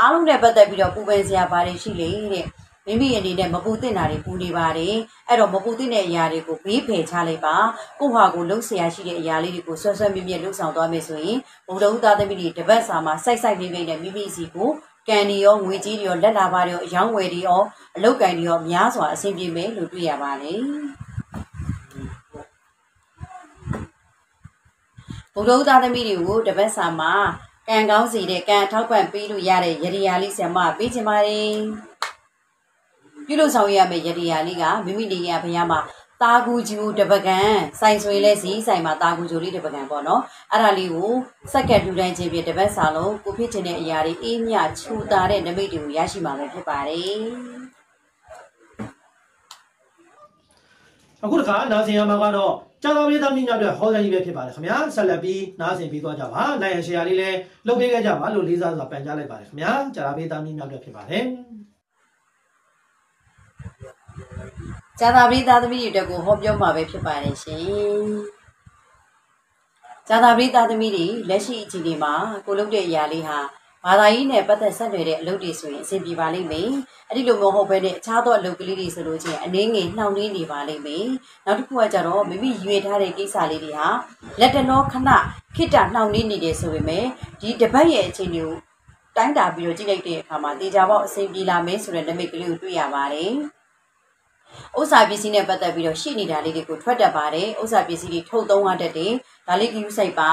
[SPEAKER 2] အားလုံးနဲ့ပတ်သက်ပြီးတော့ပူပန်စရာဘာတွေရှိလေတဲ့မိမိအနေနဲ့မပူသင့်တာတွေပူနေပါတယ်အဲ့တော့မပူသင့်တဲ့အရာတွေကိုဘေးဖယ်ချလိုက်ပါကိုဟာကိုလှုပ်ရှားရှိတဲ့အရာလေးတွေကိုဆွဆွမြဲမြဲလှုပ်ဆောင်သွားမယ်ဆိုရင်ဘုဒ္ဓဦးသားသမီးတွေတပတ်စာမှာစိုက်စိုက်လေးလေးနဲ့မိမိစီကို ကန်ဒီရောငွေကြီးတွေရောလက်လာပါတွေရောအယောင်းဝယ်တွေရောအလုတ်ကန်တွေရောများစွာအဆင်ပြေမယ်လို့တွေ့ရပါတယ်ဘုဒ္ဓဦးသားသမီးတွေကိုတပတ်စာမှာကံကောင်းစီတဲ့ကံထောက်ပံ့ပေးလို့ရတဲ့ရည်ရည်လေးဆရာမပေးချင်ပါတယ်ပြုလုပ်ဆောင်ရမယ့်ရတရားလေးကမိမိနေရဘုရားမှာ တာကူဂျူတပကံစိုင်ဆွေလဲစီစိုင်မှာတာကူဂျူလေးတပကံပေါ့နော်အဲ့ဒါလေးကိုစက္ကန့်ထူတိုင်းချင်းပြတပတ်စာလုံးကိုဖြစ်ချင်တဲ့အရာတွေအေးမြချူတာတဲ့နမိတ်တွေကိုရရှိမှာပဲဖြစ်ပါတယ်
[SPEAKER 1] အခုတခါနားဆင်ရမှာကတော့ကြာသာပြည်သားမြင့်များအတွက်ဟောစာကြီးပဲဖြစ်ပါတယ်ခင်ဗျာဆက်လက်ပြီးနားဆင်ပြီးသွားကြပါနိုင်ရရှယ်ယာလေးလည်းလုပ်ပေးခဲ့ကြပါလို့လေးစားစွာပန်ကြားလိုက်ပါတယ်ခင်ဗျာကြာသာပြည်သားမြင့်များအတွက်ဖြစ်ပါတယ်
[SPEAKER 2] ဇာတာပရိသသမီးတွေတက်ကိုဟောပြောမှာပဲဖြစ်ပါတယ်ရှင်ဇာတာပရိသသမီးတွေလက်ရှိအခြေအနေမှာကိုလုပ်တဲ့အရာလေးဟာဘာသာရေးနဲ့ပတ်သက်ဆက်နွယ်တဲ့အလုပ်တွေဆိုရင်အဆင်ပြေပါလိမ့်မယ်။အဲ့ဒီလိုမဟုတ်ဘဲနဲ့အခြားသောအလုပ်ကလေးတွေဆိုလို့ချင်းအနေငယ်နှောင့်နှေးနေပါလိမ့်မယ်။နောက်တစ်ခုကကြတော့မိမိရွေထားတဲ့ကိစ္စလေးတွေဟာလက်တလောခဏခိတနှောင့်နှေးနေတယ်ဆိုပေမဲ့ဒီတပတ်ရဲ့အခြေအနေကိုတိုင်းတာပြီးတော့ကြည့်လိုက်တဲ့အခါမှာတေချာပေါက်အဆင်ပြေလာမယ်ဆိုတဲ့နမိတ်ကလေးကိုတွေ့ရပါတယ်။ ဥစ္စာပစ္စည်းနဲ့ပတ်သက်ပြီးတော့ရှိနေတာလေးတွေကိုထွက်တတ်ပါတယ်ဥစ္စာပစ္စည်းတွေထုတ်သုံးရတတ်တယ်ဒါလေးကယူဆိုင်ပါ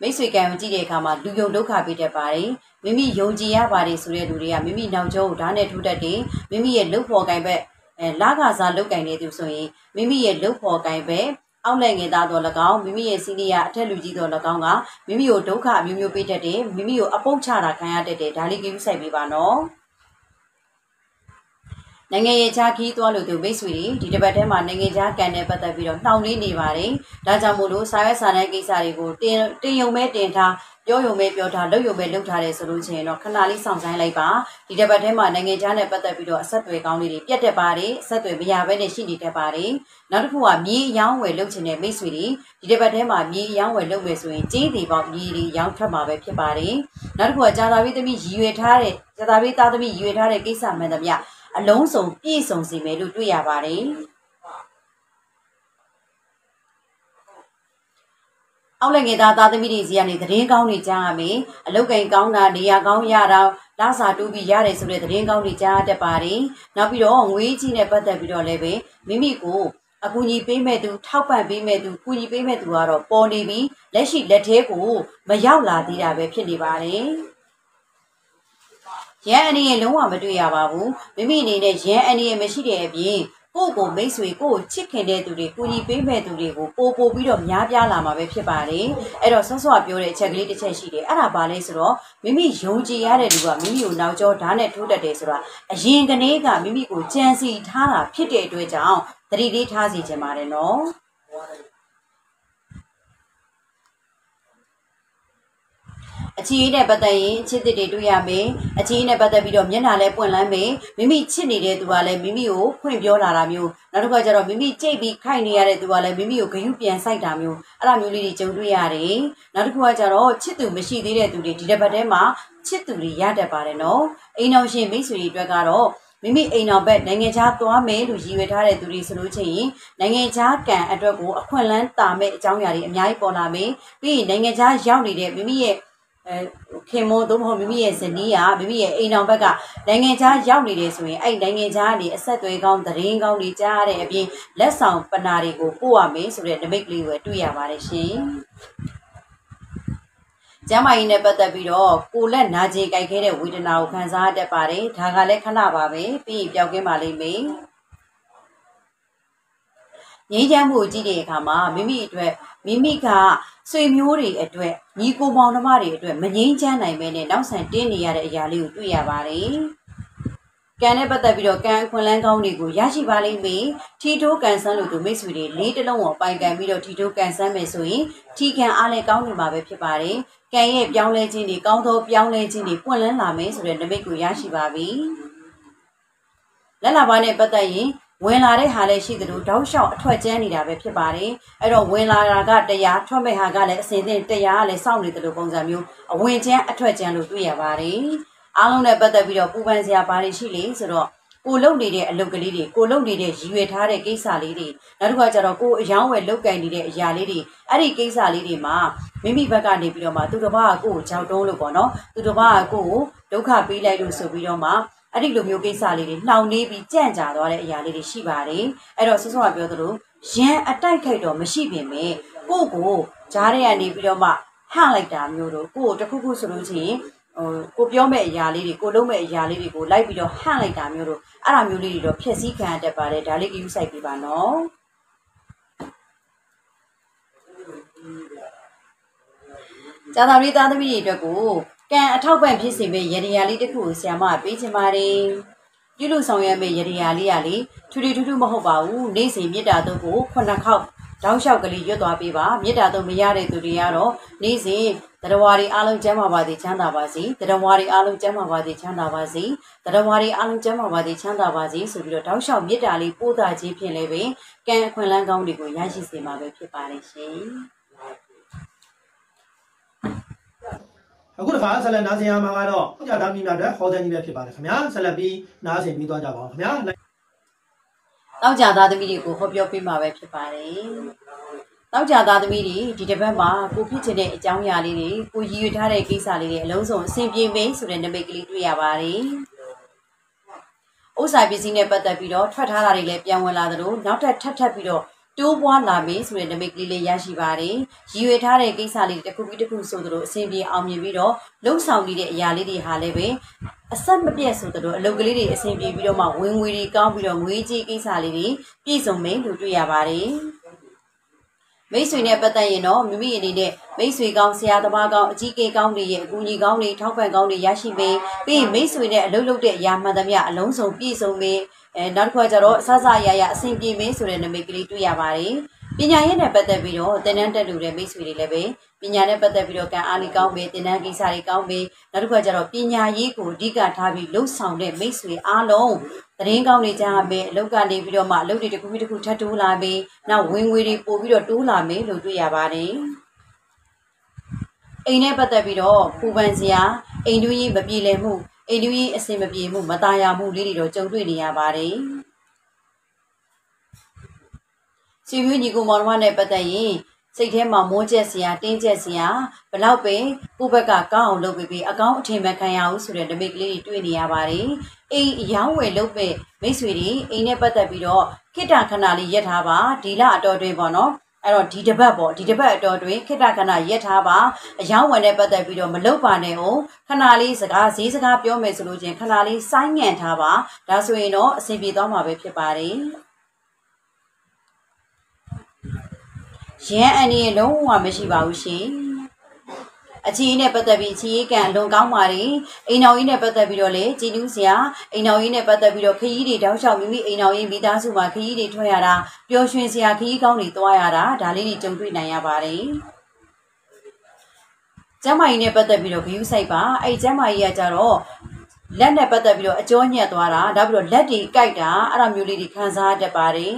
[SPEAKER 2] မိတ်ဆွေကံကိုကြည့်တဲ့အခါမှာလူယုံဒုက္ခပေးတတ်ပါတယ်မိမိယုံကြည်ရပါတယ်ဆိုတဲ့လူတွေကမိမိနောက်ကျောကိုဓာတ်နဲ့ထိုးတတ်တယ်မိမိရဲ့လုတ်ဖော်ကင်ဘက်အဲလာခစားလုတ်ကင်နေသူဆိုရင်မိမိရဲ့လုတ်ဖော်ကင်ဘက်အောက်လက်ငယ်သားတော်၎င်းမိမိရဲ့စီးနီးယာအထက်လူကြီးတော်၎င်းကမိမိကိုဒုက္ခအမျိုးမျိုးပေးတတ်တယ်မိမိကိုအပုတ်ချတာခံရတတ်တယ်ဒါလေးကယူဆိုင်ပေးပါနော် နိုင်ငံရေးခြားခီးသွားလို့သူမိတ်ဆွေတွေဒီတစ်ပတ်ထဲမှာနိုင်ငံခြားကန်နဲ့ပတ်သက်ပြီးတော့နှောင့်နှေးနေပါတယ်။ဒါကြောင့်မို့လို့စာရွက်စာတမ်းကိစ္စတွေကိုတင်တင်ယုံမဲတင်ထားပြောယုံမဲပြောထားလုပ်ယုံမဲလုပ်ထားတယ်ဆိုလို့ရှိရင်တော့ခဏလေးစောင့်ဆိုင်လိုက်ပါဒီတစ်ပတ်ထဲမှာနိုင်ငံခြားနဲ့ပတ်သက်ပြီးတော့အဆက်အသွယ်ကောင်းလေးတွေပြတ်တက်ပါတယ်အဆက်အသွယ်မရဘဲနဲ့ရှိနေတတ်ပါတယ်နောက်တစ်ခုကမြေအယောင်းဝယ်လုပ်ချင်တဲ့မိတ်ဆွေတွေဒီတစ်ပတ်ထဲမှာမြေအယောင်းဝယ်လုပ်မယ်ဆိုရင်ကြေးသေးပေါက်မြေတွေရောင်းထွက်မှာပဲဖြစ်ပါတယ်နောက်တစ်ခုကကြာသာဝိသမီးရည်ရွယ်ထားတဲ့ကြာသာဝိသားသမီးရည်ရွယ်ထားတဲ့ကိစ္စမှန်သမျှ အလုံးစုံပြည့်စုံစီမယ်လို့တွေ့ရပါတယ်အောက်လက်ငယ်သားသားသမီးတွေစီကနေသတင်းကောင်းတွေကြားရမယ်အလုတ်ကင်ကောင်းတာနေရာကောင်းရတာလာစာတူးပြီးရတယ်ဆိုတဲ့သတင်းကောင်းတွေကြားတတ်ပါတယ်နောက်ပြီးတော့ငွေကြီးနဲ့ပတ်သက်ပြီးတော့လည်းပဲမိမိကိုအကူအညီပေးမဲ့သူထောက်ပံ့ပေးမဲ့သူကူညီပေးမဲ့သူကတော့ပေါ်နေပြီးလက်ရှိလက်သေးကိုမရောက်လာသေးတာပဲဖြစ်နေပါတယ် ရန်အနေနဲ့လုံးဝမတွေ့ရပါဘူးမိမိအနေနဲ့ရန်အနေနဲ့မရှိတဲ့အပြင်ကိုယ့်ကိုမိတ်ဆွေကိုယ့်ကိုချစ်ခင်တဲ့သူတွေကိုညီပေးမဲ့သူတွေကိုပို့ပို့ပြီးတော့များပြားလာမှာပဲဖြစ်ပါတယ်အဲ့တော့ဆော့ဆော့ပြောတဲ့အချက်ကလေးတစ်ချက်ရှိတယ်အဲ့ဒါဘာလဲဆိုတော့မိမိယုံကြည်ရတဲ့လူကမိမိကိုနောက်ကျောဓာတ်နဲ့ထိုးတတ်တယ်ဆိုတာအရင်ကနေ့ကမိမိကိုကြံစီထားတာဖြစ်တဲ့အတွက်ကြောင့်သတိလေးထားစီခြင်းပါတယ်နော် အချီးနဲ့ပတ်သက်ရင်ချစ်တဲ့တွေတွေ့ရမယ်အချီးနဲ့ပတ်သက်ပြီးတော့မျက်နှာလဲပွင့်လန်းမယ်မိမိချစ်နေတဲ့သူကလည်းမိမိကိုဖွင့်ပြောလာတာမျိုးနောက်တစ်ခါကျတော့မိမိကြိတ်ပြီးခိုက်နေရတဲ့သူကလည်းမိမိကိုဂယုပြန်ဆိုင်တာမျိုးအဲ့လိုမျိုးလေးတွေကြုံတွေ့ရတယ်နောက်တစ်ခုကကျတော့ချစ်သူမရှိသေးတဲ့သူတွေဒီတစ်ပတ်ထဲမှာချစ်သူတွေရတတ်ပါတယ်နော်အိမ်အောင်ရှင်မိတ်ဆွေတွေအတွက်ကတော့မိမိအိမ်တော်ဘက်နိုင်ငံခြားသွားမယ်လို့ရည်ရွယ်ထားတဲ့သူတွေဆိုလို့ချင်းနိုင်ငံခြားကံအတွက်ကိုအခွင့်အလန်းတာမဲ့အကြောင်းအရာတွေအများကြီးပေါ်လာမယ်ပြီးရင်နိုင်ငံခြားရောက်နေတဲ့မိမိရဲ့အဲ ခင်မွန်သို့မဟုတ်မိမိရဲ့ဇနီးကမိမိရဲ့အိမ်တော်ဘက်ကနိုင်ငံခြားရောက်နေတယ်ဆိုရင်အဲ့နိုင်ငံခြားကနေအဆက်အသွယ်ကောင်းသတင်းကောင်းတွေကြားရတဲ့အပြင်လက်ဆောင်ပနာတွေကိုပို့ရမယ်ဆိုတဲ့နမိတ်ကလေးကိုတွေ့ရပါတယ်ရှင်ကျမ်းမာရေးနဲ့ပတ်သက်ပြီးတော့ကိုလက်နာကျင်ကြိုက်ခဲတဲ့ဝေဒနာကိုခံစားတတ်ပါတယ်ဒါကလည်းခဏပါပဲပြီးရင်ပျောက်ကင်းပါလိမ့်မယ်ငြိမ်းချမ်းမှုကိုကြည့်တဲ့အခါမှာမိမိအတွက် မိမိကဆွေမျိုးတွေအတွက်ညီကိုမောင်နှမတွေအတွက်မငြိမ်းချမ်းနိုင်ပဲနဲ့နောက်ဆန်တင်းနေရတဲ့အရာလေးကိုတွေ့ရပါတယ်။ကံနဲ့ပတ်သက်ပြီးတော့ကံခွန်လန်းကောင်းတွေကိုရရှိပါလိမ့်မယ်။ထီတိုးကန်ဆန်းလို့သူမိတ်ဆွေတွေလေးတလုံးကိုပိုင်ကန်ပြီးတော့ထီတိုးကန်ဆန်းမယ်ဆိုရင်ထီကန်အားလည်းကောင်းနေမှာပဲဖြစ်ပါတယ်။ကံရဲ့ပြောင်းလဲခြင်းတွေကောင်းသောပြောင်းလဲခြင်းတွေပွင့်လန်းလာမယ်ဆိုတဲ့နမိတ်ကိုရရှိပါပြီ။လက်လာပါနဲ့ပတ်သက်ရင် ဝင်လာတဲ့ဟာလည်းရှိသလိုတောက်လျှောက်အထွက်ကျန်းနေတာပဲဖြစ်ပါတယ်အဲ့တော့ဝင်လာတာကတရားထွက်မဲ့ဟာကလည်းအစင်သင်တရားကလည်းစောင့်နေတယ်လို့ပုံစံမျိုးအဝင်ကျန်းအထွက်ကျန်းလို့တွေ့ရပါတယ်အားလုံးနဲ့ပတ်သက်ပြီးတော့ပူပန်စရာဘာတွေရှိလဲဆိုတော့ကိုလုံနေတဲ့အလုပ်ကလေးတွေကိုလုံနေတဲ့ရည်ရွယ်ထားတဲ့ကိစ္စလေးတွေနောက်တစ်ခါကျတော့ကိုအယောင်းဝယ်လုတ်ကင်နေတဲ့အရာလေးတွေအဲ့ဒီကိစ္စလေးတွေမှာမိမိဘက်ကနေပြီးတော့မှသူတစ်ပါးကကိုကိုကြောက်တုံးလို့ပေါ့နော်သူတစ်ပါးကကိုကိုဒုက္ခပေးလိုက်လို့ဆိုပြီးတော့မှ အဲ့ဒီလိုမျိုးကိစ္စလေးတွေနှောင်နေပြီးကြံ့ကြာသွားတဲ့အရာလေးတွေရှိပါတယ်အဲ့တော့ဆွဆွကပြောသလိုရန်အတိုက်ခိုက်တော့မရှိပြင်မဲ့ကိုကိုဂျားတဲ့ကနေပြီးတော့မှဟန့်လိုက်တာမျိုးတို့ကိုကိုတခုခုဆိုလို့ချင်းဟိုကိုပြောမဲ့အရာလေးတွေကိုလုံးမဲ့အရာလေးတွေကိုလိုက်ပြီးတော့ဟန့်လိုက်တာမျိုးတို့အဲ့ဒါမျိုးလေးတွေတော့ဖြည့်ဆည်းခံရတတ်ပါတယ်ဒါလေးကယူဆိုင်ပြပါနော်ဇာတာရီသားသမီးတွေအတွက်ကို ကံအထောက်ပံ့ဖြစ်စေမဲ့ရရရာလေးတစ်ခုကိုဆရာမပေးချင်ပါတယ်ပြုလို့ဆောင်ရွက်မဲ့ရရရာလေးကလေထူထူထူထူမဟုတ်ပါဘူးနေ့စဉ်မေတ္တာတုပ်ကိုခုနှစ်ခေါက်တောင်းလျှောက်ကလေးရွတ်သွားပေးပါမေတ္တာတုပ်မရတဲ့သူတွေကတော့နေ့စဉ်တရားဝါတွေအားလုံးကျမ်းမာပါစေချမ်းသာပါစေတရားဝါတွေအားလုံးကျမ်းမာပါစေချမ်းသာပါစေတရားဝါတွေအားလုံးကျမ်းမာပါစေချမ်းသာပါစေဆိုပြီးတော့တောင်းလျှောက်မေတ္တာလေးပို့တာခြင်းဖြင့်လည်းပဲကံအခွင့်အလန်းကောင်းတွေကိုရရှိစေမှာပဲဖြစ်ပါလိမ့်ရှင်
[SPEAKER 1] အခုတစ်ခါဆက်လက်နားဆင်ရမှာကတော့ကြာသားမိများအတွက်ဟောတဲ့နည်းပဲဖြစ်ပါတယ်ခင်ဗျာဆက်လက်ပြီးနားဆင်ပြီးသွားကြပါအောင်ခင်ဗျာ
[SPEAKER 2] တောက်ကြသားသမီးတွေကိုဟောပြောပေးမှာပဲဖြစ်ပါတယ်။တောက်ကြသားသမီးတွေဒီတစ်ပတ်မှာကိုဖြစ်ချင်တဲ့အကြောင်းအရာလေးတွေကိုရည်ရွယ်ထားတဲ့ကိစ္စလေးတွေအလုံးစုံအဆင်ပြေမယ်ဆိုတဲ့နမိတ်ကလေးတွေ့ရပါတယ်။ဥစ္စာပစ္စည်းနဲ့ပတ်သက်ပြီးတော့ထွက်ထားတာတွေလည်းပြန်ဝင်လာသလိုနောက်ထပ်ထပ်ထပ်ပြီးတော့ တိုးပွားလာမေးဆိုတဲ့နမိတ်ကလေးလေးရရှိပါတယ်။ရည်ရွယ်ထားတဲ့ကိစ္စလေးတစ်ခုပြီးတစ်ခုဆိုသလိုအဆင်ပြေအောင်မြင်ပြီးတော့လှုပ်ဆောင်နေတဲ့အရာလေးတွေဟာလည်းပဲအဆက်မပြတ်ဆိုသလိုအလုပ်ကလေးတွေအဆင်ပြေပြီးတော့မှဝင်ငွေတွေကောင်းပြီးတော့ငွေကြေးကိစ္စလေးတွေပြည့်စုံမယ်လို့တွေ့ရပါတယ်။မိတ်ဆွေနဲ့ပတ်သက်ရင်တော့မိမိအနေနဲ့မိတ်ဆွေကောင်းဆရာသမားကောင်းအကြီးအကဲကောင်းတွေရဲ့အကူအညီကောင်းတွေထောက်ပံ့ကောင်းတွေရရှိပေးပြီးရင်မိတ်ဆွေနဲ့အလုပ်လုပ်တဲ့အရာမှန်သမျှအလုံးစုံပြည့်စုံပေး အဲနောက်တစ်ခါကျတော့အဆဆအရာရာအဆင်ပြေမင်းဆိုတဲ့နမိတ်ကလေးတွေ့ရပါတယ်ပညာရေးနဲ့ပတ်သက်ပြီးတော့သင်တန်းတက်လူတဲ့မိတ်ဆွေတွေလည်းပဲပညာနဲ့ပတ်သက်ပြီးတော့ကံအားလေးကောင်းပေသင်တန်းကိစ္စတွေကောင်းပေနောက်တစ်ခါကျတော့ပညာရေးကိုအဓိကထားပြီးလှုပ်ဆောင်တဲ့မိတ်ဆွေအားလုံးသတင်းကောင်းတွေကြားမယ်အလုပ်ကနေပြီးတော့မှအလုပ်တွေတစ်ခုပြီးတစ်ခုထပ်တိုးလာပြီးနောက်ဝင်ငွေတွေပို့ပြီးတော့တိုးလာမယ်လို့တွေ့ရပါတယ်အိမ်နဲ့ပတ်သက်ပြီးတော့ပူပန်စရာအိမ်တွင်းရေးမပြေလည်မှု အိမ်တွင်းရေးအဆင်မပြေမှုမตายာမှုလေးတွေတော့ကြုံတွေ့နေရပါတယ်စီဝီညီကိုမောင်နှမနဲ့ပတ်သက်ရင်စိတ်ထဲမှာမွန်းကျက်စရာတင်းကျက်စရာဘလောက်ပဲကိုယ့်ဘက်ကကောင်းအောင်လုပ်ပြီးအကောင်းအထင်မှန်ခံရအောင်ဆိုတဲ့ဓမိတ်ကလေးတွေတွေ့နေရပါတယ်။အိမ်အယောင်းဝယ်လုပ်ပဲမိတ်ဆွေတွေအိမ်နဲ့ပတ်သက်ပြီးတော့ခိတ္တခဏလေးရက်ထားပါဒီလအတော်တွင်ပေါ့နော်။ အဲ့တော့ဒီတပတ်ပေါ့ဒီတပတ်အတော်တွင်ခိတ္တခဏရက်ထားပါအယောင်းဝယ်နဲ့ပတ်သက်ပြီးတော့မလုပ်ပါနဲ့ဟုတ်ခဏလေးစကားဈေးစကားပြောမယ်ဆိုလို့ချင်းခဏလေးစိုင်းငံ့ထားပါဒါဆိုရင်တော့အဆင်ပြေသွားမှာပဲဖြစ်ပါတယ်။ရန်အန်ဒီလုံးဝမရှိပါဘူးရှင် အချီနဲ့ပတ်သက်ပြီးချီရေးကန်အလွန်ကောင်းပါတယ်အိမ်တော်ကြီးနဲ့ပတ်သက်ပြီးတော့လေကြည်နူးစရာအိမ်တော်ကြီးနဲ့ပတ်သက်ပြီးတော့ခရီးတွေတောက်လျှောက်မိမိအိမ်တော်ကြီးမိသားစုမှာခရီးတွေထွက်ရတာပျော်ရွှင်စရာခရီးကောင်းတွေသွားရတာဒါလေးတွေကြုံတွေ့နိုင်ရပါတယ်ကျမ်းမာရေးနဲ့ပတ်သက်ပြီးတော့ဂယုစိုက်ပါအဲ့ကျမ်းမာရေးကကြတော့လက်နဲ့ပတ်သက်ပြီးတော့အကျောညက်သွားတာနောက်ပြီးတော့လက်တွေကြိုက်တာအဲ့လိုမျိုးလေးတွေခံစားတတ်ပါတယ်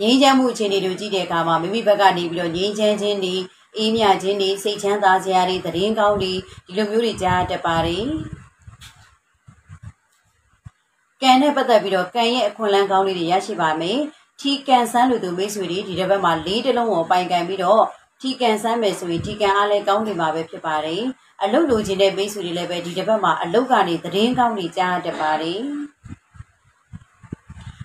[SPEAKER 2] ငြိမ်းချမ်းမှုအခြေအနေတွေကြည့်တဲ့အခါမှာမိမိဘက်ကနေပြီးတော့ငြိမ်းချမ်းခြင်းတွေအေးမြခြင်းတွေစိတ်ချမ်းသာစရာတွေသတင်းကောင်းတွေဒီလိုမျိုးတွေကြားတတ်ပါတယ်ကံနဲ့ပတ်သက်ပြီးတော့ကံရဲ့အခွင့်အလမ်းကောင်းလေးတွေရရှိပါမယ်ထီကန်ဆန်းလူသူမိတ်ဆွေတွေဒီတစ်ပတ်မှာလေးတလုံးကိုပိုင်ကန်ပြီးတော့ထီကန်ဆန်းမယ်ဆိုရင်ထီကန်အားလည်းကောင်းနေမှာပဲဖြစ်ပါတယ်အလုတ်လိုချင်တဲ့မိတ်ဆွေတွေလည်းပဲဒီတစ်ပတ်မှာအလုတ်ကနေသတင်းကောင်းတွေကြားတတ်ပါတယ်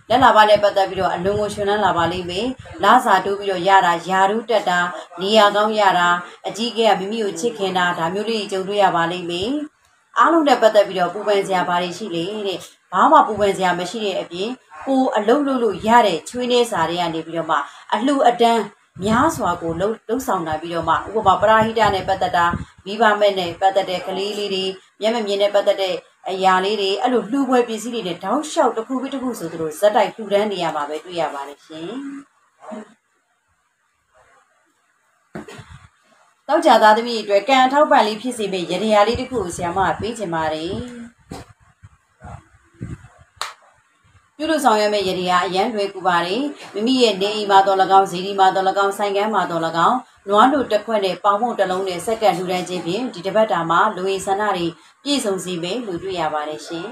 [SPEAKER 2] လက်လာပါနဲ့ပတ်သက်ပြီးတော့အလွန်ကိုရှင်လန်းလာပါလိမ့်မယ်။လာစာတိုးပြီးတော့ရတာယာရုတက်တာနေရာကောင်းရတာအကြီးကဲကမိမိကိုချစ်ခင်တာဒါမျိုးလေးကြုံတွေ့ရပါလိမ့်မယ်။အားလုံးနဲ့ပတ်သက်ပြီးတော့ပူပန်စရာဘာတွေရှိလဲတဲ့။ဘာမှပူပန်စရာမရှိတဲ့အပြင်ကိုအလုံးလို့လို့ရတဲ့ချွေးနေစာတွေကနေပြီးတော့မှအလှအတန်းများစွာကိုလှုပ်လှုပ်ဆောင်တာပြီးတော့မှဥပမာပရာဟိတနဲ့ပတ်သက်တာမိဘမဲ့နဲ့ပတ်သက်တဲ့ကလေးလေးတွေမျက်မမြင်နဲ့ပတ်သက်တဲ့ အရာလေးတွေအဲ့လိုလှူပွဲပစ္စည်းတွေနဲ့တောင်းလျှောက်တစ်ခုပြီးတစ်ခုဆိုသူတို့ဇက်တိုက်လှူဒန်းနေရမှာပဲတွေ့ရပါတယ်ရှင်တောက်ကြသားသမီးအတွက်ကံထောက်ပံ့လေးဖြစ်စေမယ့်ရတရားလေးတစ်ခုကိုဆရာမပေးချင်ပါတယ်ပြုလို့ဆောင်ရွက်မဲ့ရည်ရအရန်လွယ်ကူပါတယ်မိမိရဲ့နေအိမ်မှာတော်၎င်းဇီဒီမှာတော်၎င်းဆိုင်ကမ်းမှာတော်၎င်း နွားတို့တစ်ခွက်နဲ့ပေါင်မုံတစ်လုံးနဲ့စက္ကန့်လှူဒန်းခြင်းဖြင့်ဒီတစ်ပတ်တာမှာလူဝင်ဆန္ဒတွေပြည့်စုံစေမယ်လို့တွေ့ရပါတယ်ရှင်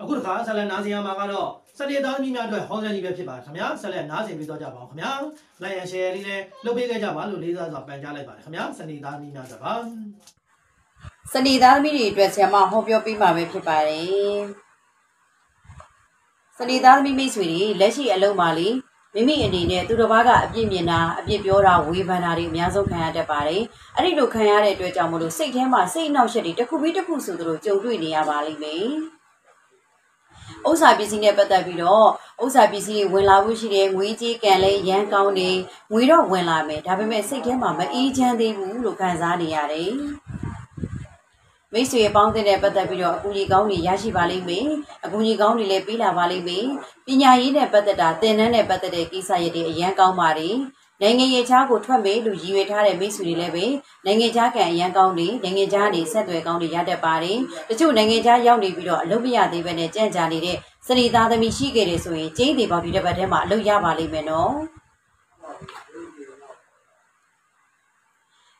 [SPEAKER 1] အခုတခါဆက်လက်နားဆင်ရမှာကတော့စနေသားသမီးများအတွက်ဟောစရာကြီးပဲဖြစ်ပါခင်ဗျာဆက်လက်နားဆင်ပြီးတော့ကြပါအောင်ခင်ဗျာ like and share လေးလည်းလုပ်ပေးခဲ့ကြပါလို့လေးစားစွာပန်ကြားလိုက်ပါတယ်ခင်ဗျာစနေသားသမီးများအတွက်ပါ
[SPEAKER 2] စနေသားသမီးတွေအတွက်ဆရာမဟောပြောပေးမှာပဲဖြစ်ပါတယ် စနေသားသမီးမိတ်ဆွေတွေလက်ရှိအလုံးပါလေမိမိအနေနဲ့သူတစ်ပါးကအပြစ်မြင်တာအပြစ်ပြောတာဝေဖန်တာတွေအများဆုံးခံရတတ်ပါတယ်။အဲ့ဒီလိုခံရတဲ့အတွက်ကြောင့်မလို့စိတ်ထဲမှာစိတ်နှောက်ယှက်တွေတစ်ခုပြီးတစ်ခုဆိုသလိုကြုံတွေ့နေရပါလိမ့်မယ်။ဥစ္စာပစ္စည်းနဲ့ပတ်သက်ပြီးတော့ဥစ္စာပစ္စည်းတွေဝင်လာဖို့ရှိတယ်ငွေကြေးကံလဲရန်ကောင်းတယ်ငွေတော့ဝင်လာမယ်ဒါပေမဲ့စိတ်ထဲမှာမအေးချမ်းသေးဘူးလို့ခံစားနေရတယ်။ မိတ်ဆွေပေါင်းတဲ့ပတ်သက်ပြီးတော့အကူကြီးကောင်းတွေရရှိပါလိမ့်မယ်အကူကြီးကောင်းတွေလည်းပေးလာပါလိမ့်မယ်ပညာရေးနဲ့ပတ်သက်တာသင်တန်းနဲ့ပတ်သက်တဲ့ကိစ္စရပ်တွေအရန်ကောင်းပါတယ်နိုင်ငံရေးချားကိုထွက်မယ်လို့ရည်ရွယ်ထားတဲ့မိတ်ဆွေတွေလည်းပဲနိုင်ငံခြားကံအရန်ကောင်းတွေနိုင်ငံခြားနေဆက်သွယ်ကောင်းတွေရတတ်ပါတယ်တချို့နိုင်ငံခြားရောက်နေပြီးတော့အလုပ်မရသေးဘဲနဲ့ကြံ့ကြာနေတဲ့စရိသားသမီးရှိခဲ့တယ်ဆိုရင်ကျင်းသေးပါပြီတစ်ပတ်ထဲမှာအလုပ်ရပါလိမ့်မယ်နော်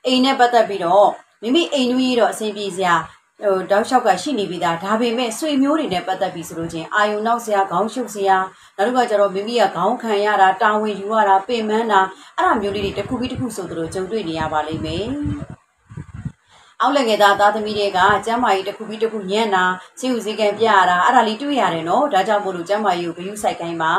[SPEAKER 2] အိမ်နဲ့ပတ်သက်ပြီးတော့ မိမိအိမ်နူးကြီးတော့အဆင်ပြေစရာဟိုတောက်လျှောက်ကရှိနေပြီးသားဒါပေမဲ့ဆွေမျိုးတွေနဲ့ပတ်သက်ပြီးဆိုလို့ချင်းအာယုံနောက်ဆရာခေါင်းရှုပ်ဆရာနောက်တစ်ခါကျတော့မိမိကခေါင်းခံရတာတာဝန်ယူရတာပင်ပန်းတာအဲ့ဒါမျိုးလေးတွေတစ်ခုပြီးတစ်ခုဆိုသလိုကြုံတွေ့နေရပါလိမ့်မယ်အောက်လက်ငယ်သားသားသမီးတွေကကျမ်းမာရေးတစ်ခုပြီးတစ်ခုညံ့တာစိတ်ဥစည်းကံပြရတာအဲ့ဒါလေးတွေ့ရတယ်နော်ဒါကြောင့်မို့လို့ကျမ်းမာရေးကိုဂရုစိုက်ခိုင်းပါ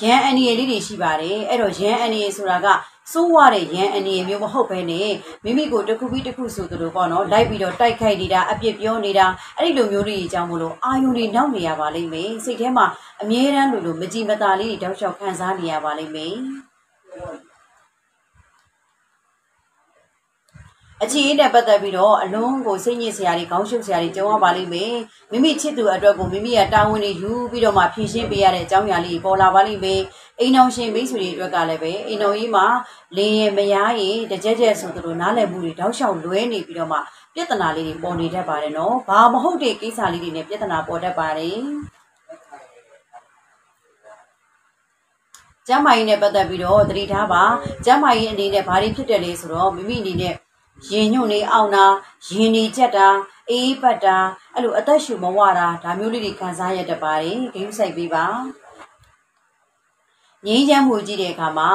[SPEAKER 2] ရန်အန်ဒီရလေးတွေရှိပါတယ်အဲ့တော့ရန်အန်ဒီရဆိုတာက စိုးဝတဲ့ရန်အန်ဒီရမျိုးမဟုတ်ဘဲနဲ့မိမိကိုတစ်ခုပြီးတစ်ခုဆိုသလိုပေါ့နော်လိုက်ပြီးတော့တိုက်ခိုက်နေတာအပြစ်ပြောနေတာအဲ့ဒီလိုမျိုးတွေအကြောင်းမလို့အာယုန်တွေနောက်နေရပါလိမ့်မယ်စိတ်ထဲမှာအမြဲတမ်းလိုလိုမကြည်မသာလေးတွေတောက်လျှောက်ခံစားနေရပါလိမ့်မယ် အခြေအနေနဲ့ပတ်သက်ပြီးတော့အလုံးကိုစိတ်ညစ်စရာတွေခေါင်းရှုပ်စရာတွေကြုံရပါလိမ့်မယ်မိမိချစ်သူအတွက်ကိုမိမိရဲ့တာဝန်တွေယူပြီးတော့မှဖြည့်ရှင်းပေးရတဲ့အကြောင်းအရာလေးပေါ်လာပါလိမ့်မယ်အိမ်အောင်ရှင်မိတ်ဆွေတွေအတွက်ကလည်းပဲအိမ်တော်ကြီးမှာလင်းရင်မယားရင်တကြက်ကြက်ဆိုသလိုနားလည်မှုတွေတောက်လျှောက်လွဲနေပြီးတော့မှပြဿနာလေးတွေပေါ်နေတတ်ပါတယ်နော်ဘာမဟုတ်တဲ့ကိစ္စလေးတွေနဲ့ပြဿနာပေါ်တတ်ပါတယ်ကျမ်းမာရေးနဲ့ပတ်သက်ပြီးတော့သတိထားပါကျမ်းမာရေးအနေနဲ့ဘာတွေဖြစ်တယ်လဲဆိုတော့မိမိအနေနဲ့ ရင်ညွန့်နေအောင်တာရင်နေချက်တာအေးပတ်တာအဲ့လိုအသက်ရှူမဝတာဒါမျိုးလေးတွေခံစားရတတ်ပါတယ်ဂိမ်းဆိုင်ပေးပါငြိမ်းချမ်းမှုကြည့်တဲ့အခါမှာ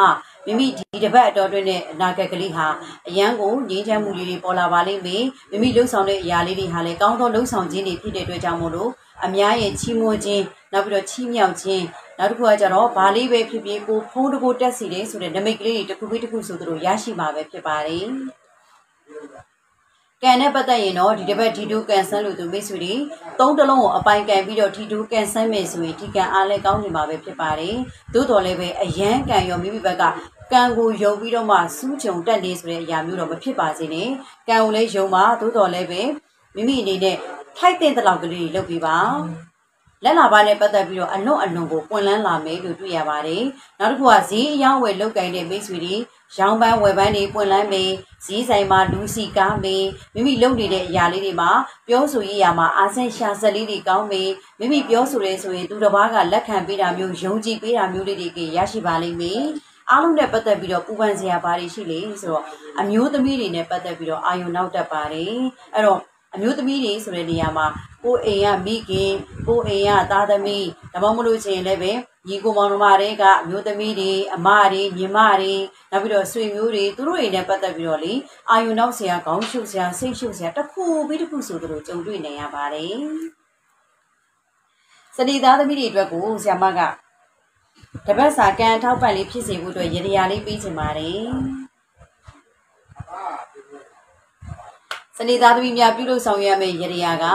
[SPEAKER 2] မိမိဒီတစ်ပတ်အတော်တွင်းနဲ့အနာဂတ်ကလေးဟာအရန်ကိုငြိမ်းချမ်းမှုလေးတွေပေါ်လာပါလိမ့်မယ်မိမိလှုပ်ဆောင်တဲ့အရာလေးတွေဟာလည်းကောင်းသောလှုပ်ဆောင်ခြင်းတွေဖြစ်တဲ့အတွက်ကြောင့်မို့လို့အများရဲ့ချီးမွမ်းခြင်းနောက်ပြီးတော့ချီးမြှောက်ခြင်းနောက်တစ်ခုကကျတော့ဘာလေးပဲဖြစ်ဖြစ်ကိုဖုံးတကိုတက်စီတယ်ဆိုတဲ့နမိတ်ကလေးတွေတစ်ခုပြီးတစ်ခုဆိုသလိုရရှိမှာပဲဖြစ်ပါတယ် ကန်နဲ့ပတ်သက်ရင်တော့ဒီတစ်ပတ်ဒီတူကန်ဆန်းလို့သူမိတ်ဆွေတွေသုံးတလုံးကိုအပိုင်ကန်ပြီးတော့ဒီတူကန်ဆန်းမယ်ဆိုရင်ဒီကန်အားလည်းကောင်းနေမှာပဲဖြစ်ပါတယ်သို့တော်လည်းပဲအရန်ကန်ရောမိမိဘက်ကကံကိုယုံပြီးတော့မှစူးချုံတက်နေဆိုတဲ့အရာမျိုးတော့မဖြစ်ပါစေနဲ့ကံကိုလည်းယုံပါသို့တော်လည်းပဲမိမိအနေနဲ့ထိုက်တဲ့တလောက်ကလေးတွေလုပ်ပြီးပါလက်လာပါနဲ့ပတ်သက်ပြီးတော့အလွန်အလွန်ကိုပွင့်လန်းလာမယ်လို့တွေ့ရပါတယ်။နောက်တစ်ခုကဈေးအယောင်းဝယ်လုတ်ကင်တဲ့မိတ်ဆွေတွေ ရောင်းပန်းဝယ်ပန်းတွေပွင့်လန်းမယ်ဈေးဆိုင်မှာလူစီကားမယ်မိမိလုပ်နေတဲ့အရာလေးတွေမှာပြောဆိုရရမှာအာဆင်ရှာဆက်လေးတွေကောင်းမယ်မိမိပြောဆိုရဲဆိုရင်သူတစ်ပါးကလက်ခံပေးတာမျိုးယုံကြည်ပေးတာမျိုးလေးတွေကရရှိပါလိမ့်မယ်အားလုံးနဲ့ပတ်သက်ပြီးတော့ပူပန်စရာဘာတွေရှိလဲဆိုတော့အမျိုးသမီးတွေနဲ့ပတ်သက်ပြီးတော့အာယုံနောက်တက်ပါတယ်အဲ့တော့အမျိုးသမီးတွေဆိုတဲ့နေရာမှာကိုအိမ်ကမိခင်ကိုအိမ်ကသားသမီးဒါမှမဟုတ်ချင်လည်းပဲ ညီကိုမောင်နှမတွေကအမျိုးသမီးတွေအမတွေညီမတွေနောက်ပြီးတော့ဆွေမျိုးတွေသူတို့တွေနဲ့ပတ်သက်ပြီးတော့လေအာယုံနောက်ဆရာခေါင်းရှုပ်ဆရာစိတ်ရှုပ်ဆရာတစ်ခုပြီးတစ်ခုဆိုတို့ကြုံတွေ့နေရပါတယ်စတိသားသမီးတွေအတွက်ကိုဆရာမကတပတ်စာကံထောက်ပံ့လေးဖြစ်စေဖို့အတွက်ရည်ရည်လေးပေးချင်ပါတယ်စနေသားသမီးများပြုလုပ်ဆောင်ရမယ့်ရည်ရည်က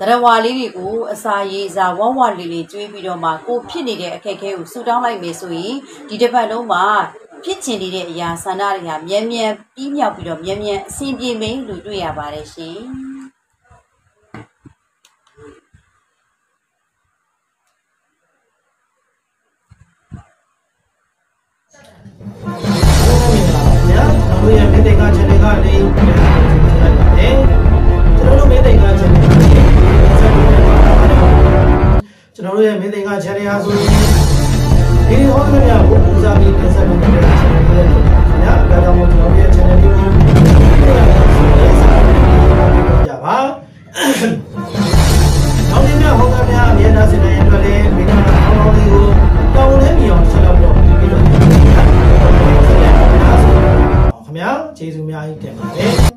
[SPEAKER 2] တရဝါလေးတွေကိုအစာရေစာဝဝလေးလေးကျွေးပြီးတော့မှကိုဖြစ်နေတဲ့အခက်အခဲကိုဆူတောင်းလိုက်မယ်ဆိုရင်ဒီတစ်ပတ်လုံးမှာဖြစ်ချင်နေတဲ့အရာဆန္ဒတွေဟာမြန်မြန်ပြီးမြောက်ပြီးတော့မြန်မြန်အဆင်ပြေမင်းလူတွေ့ရပါတယ်ရှင်။
[SPEAKER 1] ကျွန်တော်တို့မေတ္တာချင် ကနေကျွန်တော်တို့ရဲ့မင်းသိင်္ဂ channel ဟာဆိုရင်ဒီဟောသမျှကိုပူဇော်ပြီးတင်ဆက်နေတဲ့ channel လေးတွေခင်ဗျာဒါကြောင့်မို့ကျွန်တော်တို့ရဲ့ channel လေးကိုကြပါနောက်နေ့များဟောသမျှအမြဲတမ်းစင်နေတဲ့အတွက်လည်းမိနာကောင်းကောင်းလေးကိုတောင်းလဲမြအောင်ဆက်လုပ်တော့ပြီးတော့ခင်ဗျာကျေးဇူးများကြီးတင်ပါတယ်